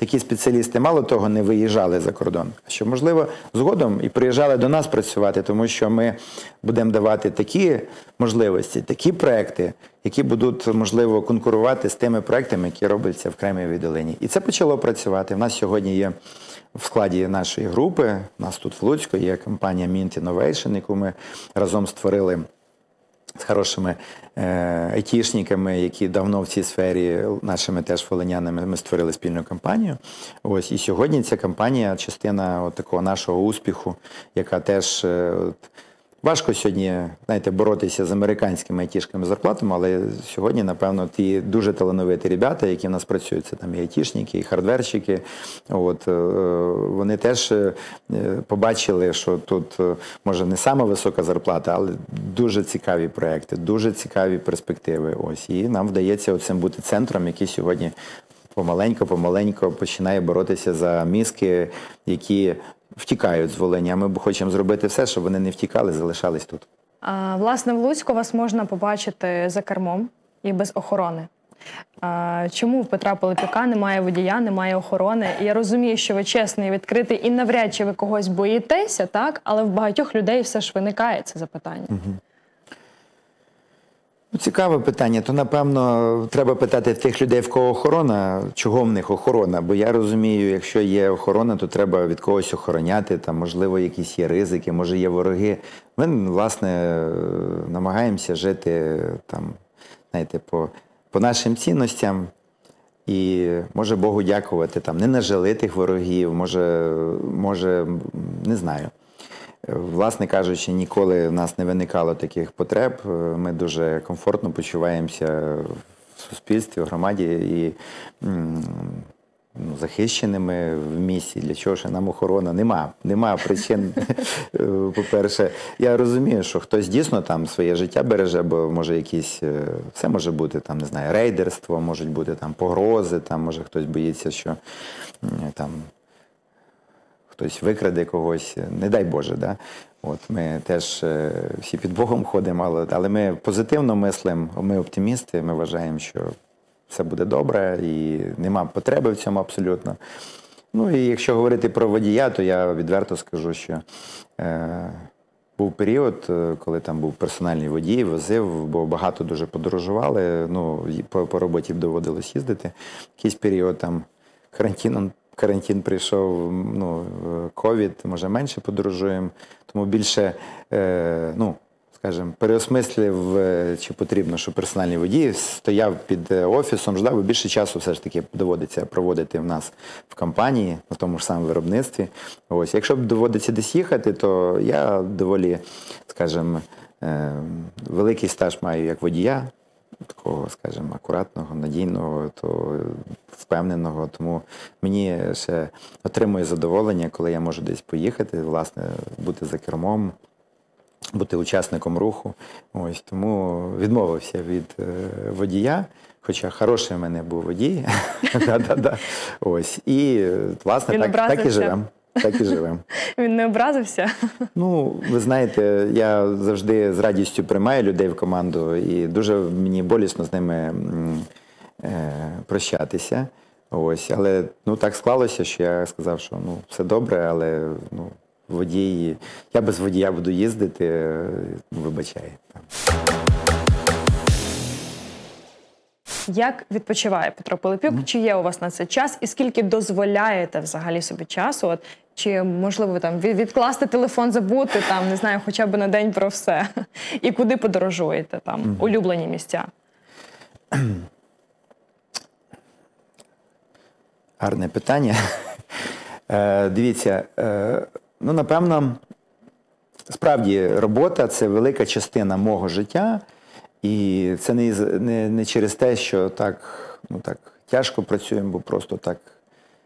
такі спеціалісти мало того не виїжджали за кордон, а щоб, можливо, згодом і приїжджали до нас працювати, тому що ми будемо давати такі можливості, такі проекти, які будуть, можливо, конкурувати з тими проектами, які робляться в Кремієвій долині. І це почало працювати. У нас сьогодні є в складі нашої групи, у нас тут в Луцьку є компанія Mint Innovation, яку ми разом створили з хорошими айтішниками, які давно в цій сфері, нашими теж волинянами, ми створили спільну компанію. Ось і сьогодні ця компанія частина от такого нашого успіху, яка теж. е, От, Важко сьогодні, знаєте, боротися з американськими айтішками зарплатами, але сьогодні, напевно, ті дуже талановиті ребята, які в нас працюють, це там і айтішники, і хардверщики. От, е, вони теж е, побачили, що тут е, може не сама висока зарплата, але дуже цікаві проекти, дуже цікаві перспективи. Ось і нам вдається оцим бути центром, який сьогодні помаленько, помаленько починає боротися за мізки, які втікають з Волині. А ми хочемо зробити все, щоб вони не втікали, залишались тут. А, власне, в Луцьку вас можна побачити за кермом і без охорони. А, чому в Петра Полипіка немає водія, немає охорони? Я розумію, що ви чесний відкритий, і навряд чи ви когось боїтеся, так? Але в багатьох людей все ж виникає це запитання. Ну, цікаве питання. То напевно треба питати тих людей, в кого охорона, чого в них охорона. Бо я розумію, якщо є охорона, то треба від когось охороняти. Там, можливо, якісь є ризики, може є вороги. Ми, власне, намагаємося жити там, знаєте, по, по нашим цінностям. І може Богу дякувати, там не нажили тих ворогів, може, може, не знаю. Власне кажучи, ніколи в нас не виникало таких потреб. Ми дуже комфортно почуваємося в суспільстві, в громаді і ну, захищеними в місті. Для чого ж нам охорона? Нема. Нема причин. По-перше, я розумію, що хтось дійсно там своє життя береже, бо може якісь е, все може бути там, не знаю, рейдерство, можуть бути там погрози, там може хтось боїться, що там хтось викраде когось, не дай Боже. Да? От Ми теж е, всі під Богом ходимо, але, але ми позитивно мислимо, ми оптимісти, ми вважаємо, що все буде добре і нема потреби в цьому абсолютно. Ну і якщо говорити про водія, то я відверто скажу, що е, був період, е, коли там був персональний водій, возив, бо багато дуже подорожували. Ну, по, по роботі доводилось їздити. Якийсь період там карантином карантин прийшов, ну, ковід, може менше подорожуємо, тому більше, е, ну, скажімо, переосмислив, е, чи потрібно, щоб персональний водій стояв під е, офісом, ждав, бо більше часу все ж таки доводиться проводити в нас в компанії, на тому ж самому виробництві. Ось, якщо б доводиться десь їхати, то я доволі, скажімо, е, великий стаж маю як водія, такого, скажімо, акуратного, надійного, то впевненого. Тому мені ще отримує задоволення, коли я можу десь поїхати, власне, бути за кермом, бути учасником руху. Ось тому відмовився від е, водія. Хоча хороший в мене був водій. Ось. І, е, власне, так, і живемо. Так і живемо. Він не образився. Ну, ви знаєте, я завжди з радістю приймаю людей в команду, і дуже мені болісно з ними е, прощатися. Ось, але ну так склалося, що я сказав, що ну все добре, але ну водій, я без водія буду їздити, е, Як відпочиває Петро Пилипюк? Чи є у вас на це час? І скільки дозволяєте взагалі собі часу? От чи можливо там відкласти телефон, забути там, не знаю, хоча б на день про все? І куди подорожуєте там улюблені місця? Гарне питання. Е, дивіться, е, ну напевно, справді робота це велика частина мого життя, і це не, не, не через те, що так, ну, так тяжко працюємо, бо просто так,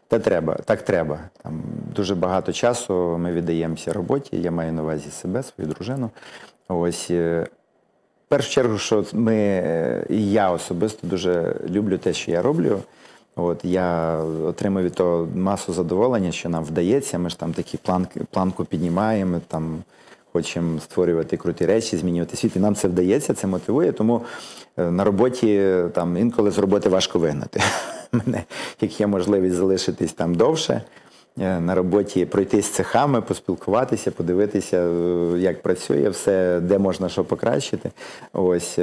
та треба, так треба. Там дуже багато часу ми віддаємося роботі. Я маю на увазі себе, свою дружину. Ось. е, в першу чергу, що ми, е, і я особисто дуже люблю те, що я роблю. От я отримую від того масу задоволення, що нам вдається. Ми ж там такі планки, планку піднімаємо, там хочемо створювати круті речі, змінювати світ. І нам це вдається, це мотивує. Тому е, на роботі е, там інколи з роботи важко вигнати. Мене, як є можливість залишитись там довше. е, На роботі пройтись цехами, поспілкуватися, подивитися, як працює все, де можна що покращити. Ось.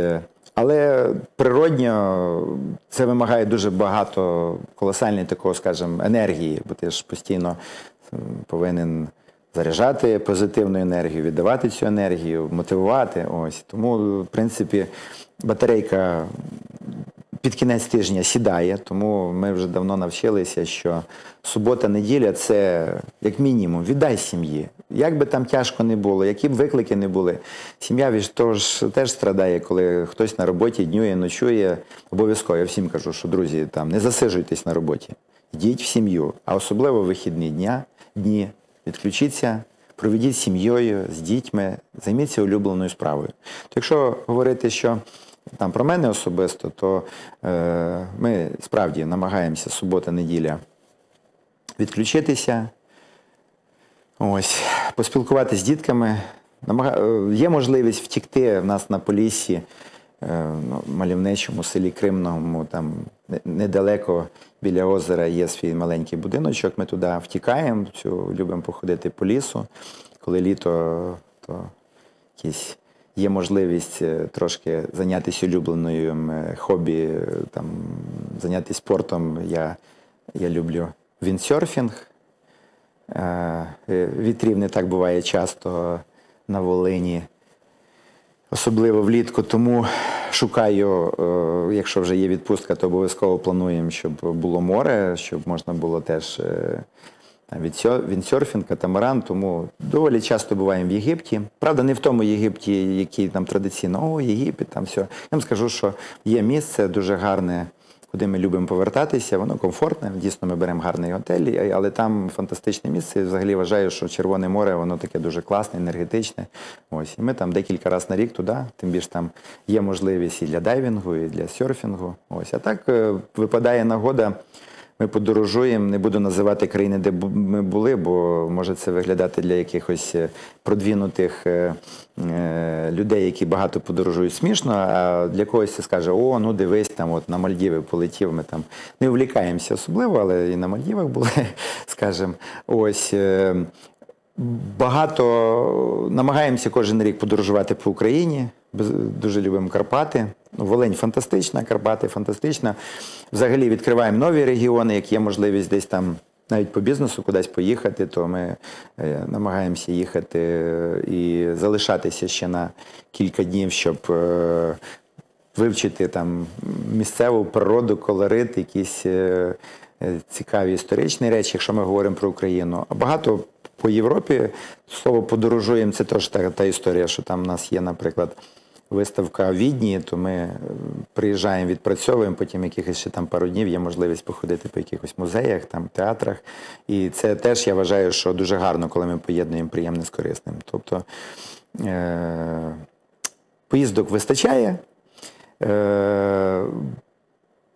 Але природньо це вимагає дуже багато колосальної такого, скажімо, енергії, бо ти ж постійно повинен заряджати позитивну енергію, віддавати цю енергію, мотивувати. Ось. Тому, в принципі, батарейка під кінець тижня сідає, тому ми вже давно навчилися, що субота-неділя це як мінімум віддай сім'ї. Як би там тяжко не було, які б виклики не були, сім'я від того ж теж страдає, коли хтось на роботі днює, ночує. Обов'язково я всім кажу, що друзі, там не засиджуйтесь на роботі, йдіть в сім'ю, а особливо вихідні дня, дні. Відключіться, проведіть з сім'єю, з дітьми, займіться улюбленою справою. То якщо говорити, що там про мене особисто, то е, ми справді намагаємося субота-неділя відключитися, ось, поспілкуватися з дітками. Е, Є можливість втікти в нас на Поліссі, е, ну, мальовничому селі Кримному, там недалеко біля озера є свій маленький будиночок. Ми туди втікаємо, любимо походити по лісу. Коли літо, то якісь є можливість е, трошки зайнятися улюбленою хобі, е, там, зайнятися спортом. Я, я люблю віндсерфінг. Е, е, Вітрів не так буває часто на Волині, особливо влітку. Тому шукаю, е, якщо вже є відпустка, то обов'язково плануємо, щоб було море, щоб можна було теж е, віндсерфінг, катамаран. Тому доволі часто буваємо в Єгипті. Правда, не в тому Єгипті, який там традиційно, о, Єгипет, там все. Я вам скажу, що є місце дуже гарне куди ми любимо повертатися. Воно комфортне. Дійсно, ми беремо гарний готель, але там фантастичне місце. І взагалі вважаю, що Червоне море воно таке дуже класне, енергетичне. Ось і ми там декілька разів на рік туди. Тим більше там є можливість і для дайвінгу, і для серфінгу. Ось а так е, випадає нагода. Ми подорожуємо, не буду називати країни, де ми були, бо може це виглядати для якихось е, продвинутих е, е, людей, які багато подорожують смішно, а для когось це скаже, о, ну дивись, там от на Мальдіви полетів, ми там не увлікаємося особливо, але і на Мальдівах були, скажімо. Ось. Багато намагаємося кожен рік подорожувати по Україні. Дуже любимо Карпати. Ну, Волинь фантастична, Карпати фантастична. Взагалі відкриваємо нові регіони, як є можливість десь там навіть по бізнесу кудись поїхати, то ми е, намагаємося їхати е, і залишатися ще на кілька днів, щоб е, вивчити там місцеву природу, колорит, якісь цікаві історичні речі, якщо ми говоримо про Україну. А багато по Європі слово подорожуємо, це теж та, та історія, що там у нас є, наприклад, виставка в Відні, то ми е, приїжджаємо, відпрацьовуємо, потім якихось ще там пару днів є можливість походити по якихось музеях, там театрах. І це теж я вважаю, що дуже гарно, коли ми поєднуємо приємне з корисним. Тобто е- поїздок вистачає. Е-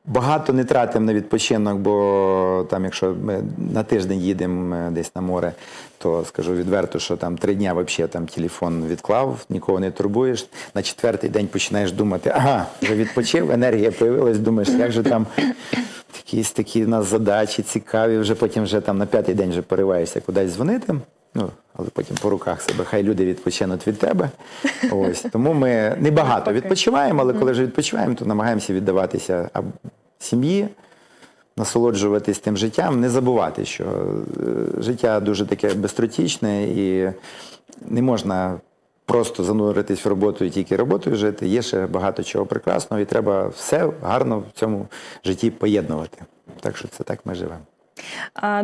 Багато не тратимо на відпочинок, бо там, якщо ми на тиждень їдемо е, десь на море, то скажу відверто, що там три дня взагалі там телефон відклав, нікого не турбуєш. На четвертий день починаєш думати, ага, вже відпочив, енергія появилась, думаєш, як же там якісь такі у нас задачі цікаві, вже потім вже там на п'ятий день вже пориваєшся кудись дзвонити. Ну, але потім по руках себе, хай люди відпочинуть від тебе. Ось тому ми не багато Навпаки. відпочиваємо, але коли вже відпочиваємо, то намагаємося віддаватися сім'ї, насолоджуватись тим життям, не забувати, що е, життя дуже таке безтротічне і не можна просто зануритись в роботу і тільки роботою жити. Є ще багато чого прекрасного, і треба все гарно в цьому житті поєднувати. Так що це так ми живемо.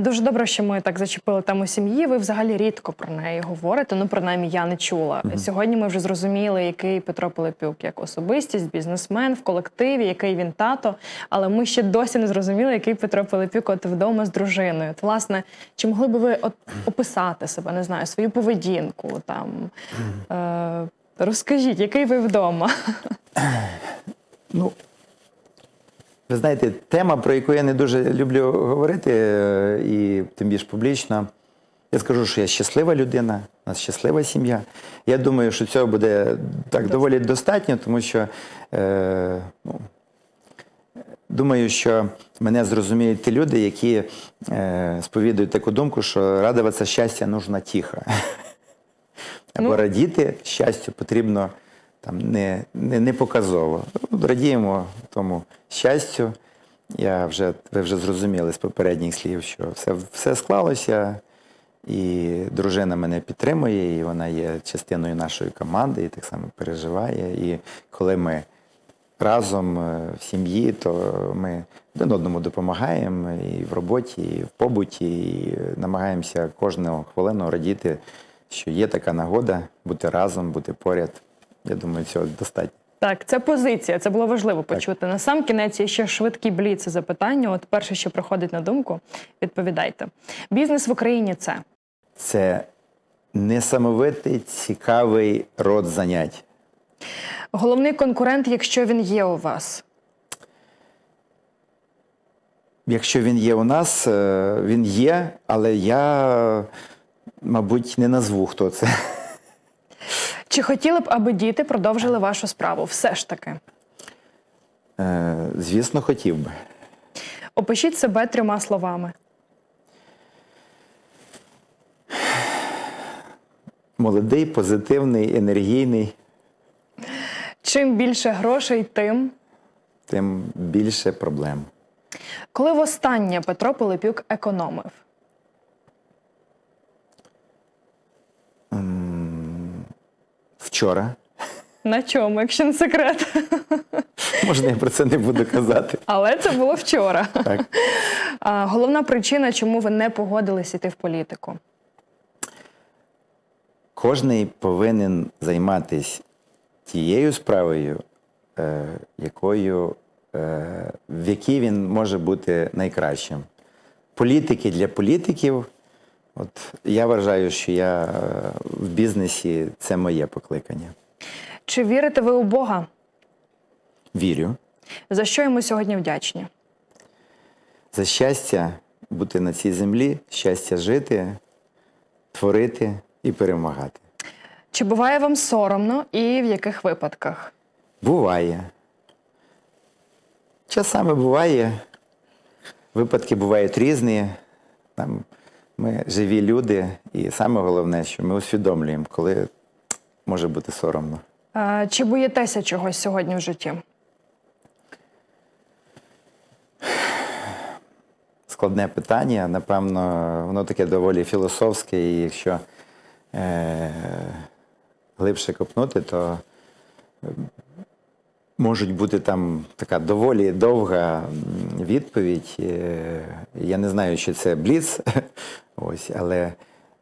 Дуже добре, що ми так зачепили тему сім'ї. Ви взагалі рідко про неї говорите. Ну, принаймні, я не чула. Сьогодні ми вже зрозуміли, який Петро Пилипюк як особистість, бізнесмен в колективі, який він тато. Але ми ще досі не зрозуміли, який Петро Пилипюк от вдома з дружиною. От, власне, чи могли би ви от описати себе, не знаю, свою поведінку там? Е- Розкажіть, який ви вдома? Ну, ви знаєте, тема, про яку я не дуже люблю говорити, е, і тим більш публічно. Я скажу, що я щаслива людина, у нас щаслива сім'я. Я думаю, що цього буде так доволі достатньо, тому що е, ну, думаю, що мене зрозуміють ті люди, які е, сповідують таку думку, що радуватися щастя нужна тихо. Або Ну. радіти щастю потрібно там не, не, не показово. Радіємо тому щастю. Я вже, ви вже зрозуміли з попередніх слів, що все, все склалося, і дружина мене підтримує, і вона є частиною нашої команди, і так само переживає. І коли ми разом е, в сім'ї, то ми один одному допомагаємо і в роботі, і в побуті, і намагаємося кожного хвилину радіти, що є така нагода бути разом, бути поряд. Я думаю, цього достатньо. Так, це позиція. Це було важливо почути. На сам кінець є ще швидкі бліци запитання. От перше, що приходить на думку, відповідайте. Бізнес в Україні це Це несамовитий, цікавий род занять. головний конкурент, якщо він є у вас. Якщо він є у нас, е, він є, але я, мабуть, не назву, хто це. Чи хотіли б, аби діти продовжили вашу справу? Все ж таки. Е, Звісно, хотів би. Опишіть себе трьома словами. Молодий, позитивний, енергійний, Чим більше грошей, тим. тим більше проблем. Коли востаннє Петро Пилипюк економив? Вчора. На чому, якщо не секрет? Можна я про це не буду казати. Але це було вчора. Так. А, головна причина, чому ви не погодились іти в політику. Кожний повинен займатися тією справою, е, якою, е, в якій він може бути найкращим. Політики для політиків. От я вважаю, що я е, в бізнесі це моє покликання. Чи вірите ви у Бога? Вірю. За що йому сьогодні вдячні? За щастя бути на цій землі, щастя жити, творити і перемагати. Чи буває вам соромно і в яких випадках? Буває. Часами буває. Випадки бувають різні. Там ми живі люди, і саме головне, що ми усвідомлюємо, коли може бути соромно. А, чи боїтеся чогось сьогодні в житті? складне питання. Напевно, воно таке доволі філософське, і якщо е, глибше копнути, то е, можуть бути там така доволі довга відповідь. Е, Я не знаю, чи це бліц, ось, але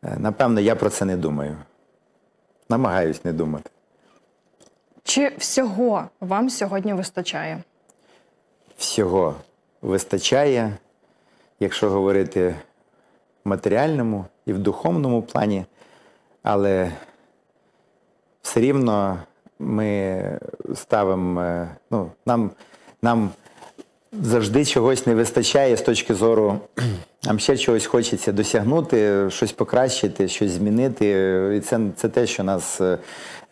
е, напевно я про це не думаю. Намагаюсь не думати. Чи всього вам сьогодні вистачає? всього вистачає, якщо говорити в матеріальному і в духовному плані, але все рівно ми ставимо, е, ну, нам, нам завжди чогось не вистачає з точки зору, нам ще чогось хочеться досягнути, щось покращити, щось змінити. І це, це те, що нас е,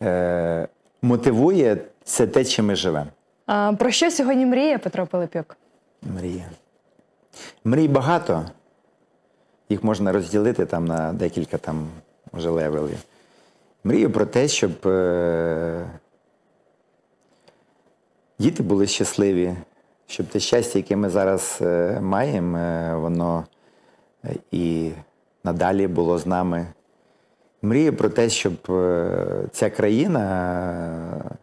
е, мотивує, це те, чим ми живемо. А, про що сьогодні мріє Петро Пилипюк? Мрія. Мрій багато. Їх можна розділити там на декілька там, може, левелів. Мрію про те, щоб е- діти були щасливі, щоб те щастя, яке ми зараз е, маємо, е, воно і надалі було з нами. Мрію про те, щоб е, ця країна е,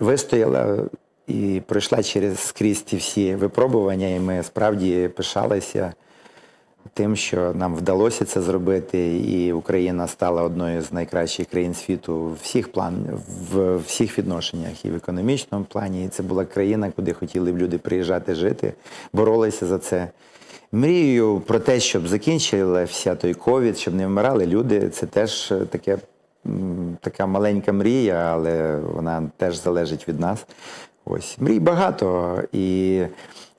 вистояла і пройшла через скрізь ті всі випробування, і ми справді пишалися тим, що нам вдалося це зробити, і Україна стала одною з найкращих країн світу в всіх план, в всіх відношеннях, і в економічному плані. І це була країна, куди хотіли б люди приїжджати жити, боролися за це. Мрію про те, щоб закінчився той ковід, щоб не вмирали люди. Це теж таке, така маленька мрія, але вона теж залежить від нас. Ось мрій багато. І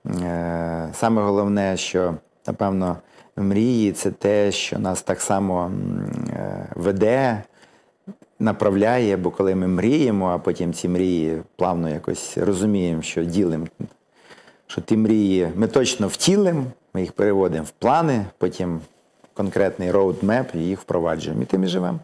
е, саме головне, що напевно мрії це те, що нас так само е, веде, направляє, бо коли ми мріємо, а потім ці мрії плавно якось розуміємо, що ділимо що ті мрії ми точно втілимо, ми їх переводимо в плани, потім конкретний роудмеп і їх впроваджуємо. І тим і живемо.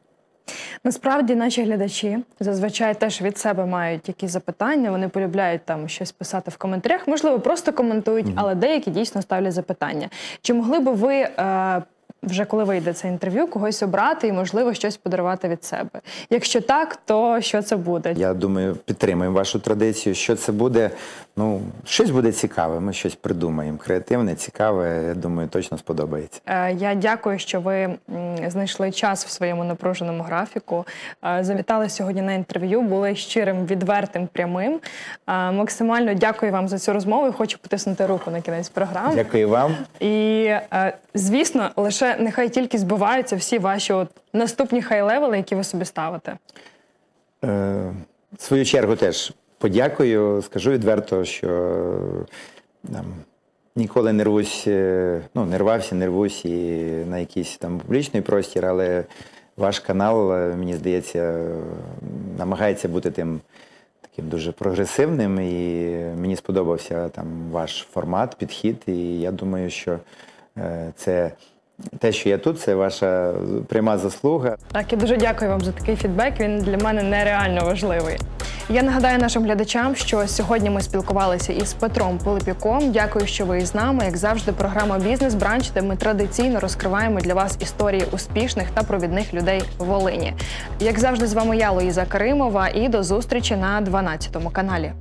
Насправді наші глядачі зазвичай теж від себе мають якісь запитання. Вони полюбляють там щось писати в коментарях, можливо, просто коментують, але деякі дійсно ставлять запитання. Чи могли би ви е, вже коли вийде це інтерв'ю, когось обрати і можливо щось подарувати від себе? Якщо так, то що це буде? Я думаю, підтримуємо вашу традицію. Що це буде? Ну, щось буде цікаве. Ми щось придумаємо. Креативне, цікаве. Я думаю, точно сподобається. Е, Я дякую, що ви знайшли час в своєму напруженому графіку. Е, Завітали сьогодні на інтерв'ю, були щирим, відвертим, прямим. Е, Максимально дякую вам за цю розмову. і Хочу потиснути руку на кінець програми. Дякую вам. І звісно, лише нехай тільки збиваються всі ваші от наступні хай-левели, які ви собі ставите. Е, в свою чергу теж подякую. Скажу відверто, що там, ніколи не рвусь, е, ну, не рвався, не рвусь і на якийсь там публічний простір, але ваш канал, е, мені здається, намагається бути тим таким дуже прогресивним. І мені сподобався там ваш формат, підхід. І я думаю, що е, це. Те, що я тут, це ваша пряма заслуга. Так, я дуже дякую вам за такий фідбек. Він для мене нереально важливий. Я нагадаю нашим глядачам, що сьогодні ми спілкувалися із Петром Пилипюком. Дякую, що ви із нами. Як завжди, програма Бізнес Бранч, де ми традиційно розкриваємо для вас історії успішних та провідних людей в Волині. Як завжди, з вами я, Луїза Каримова, і до зустрічі на 12 каналі.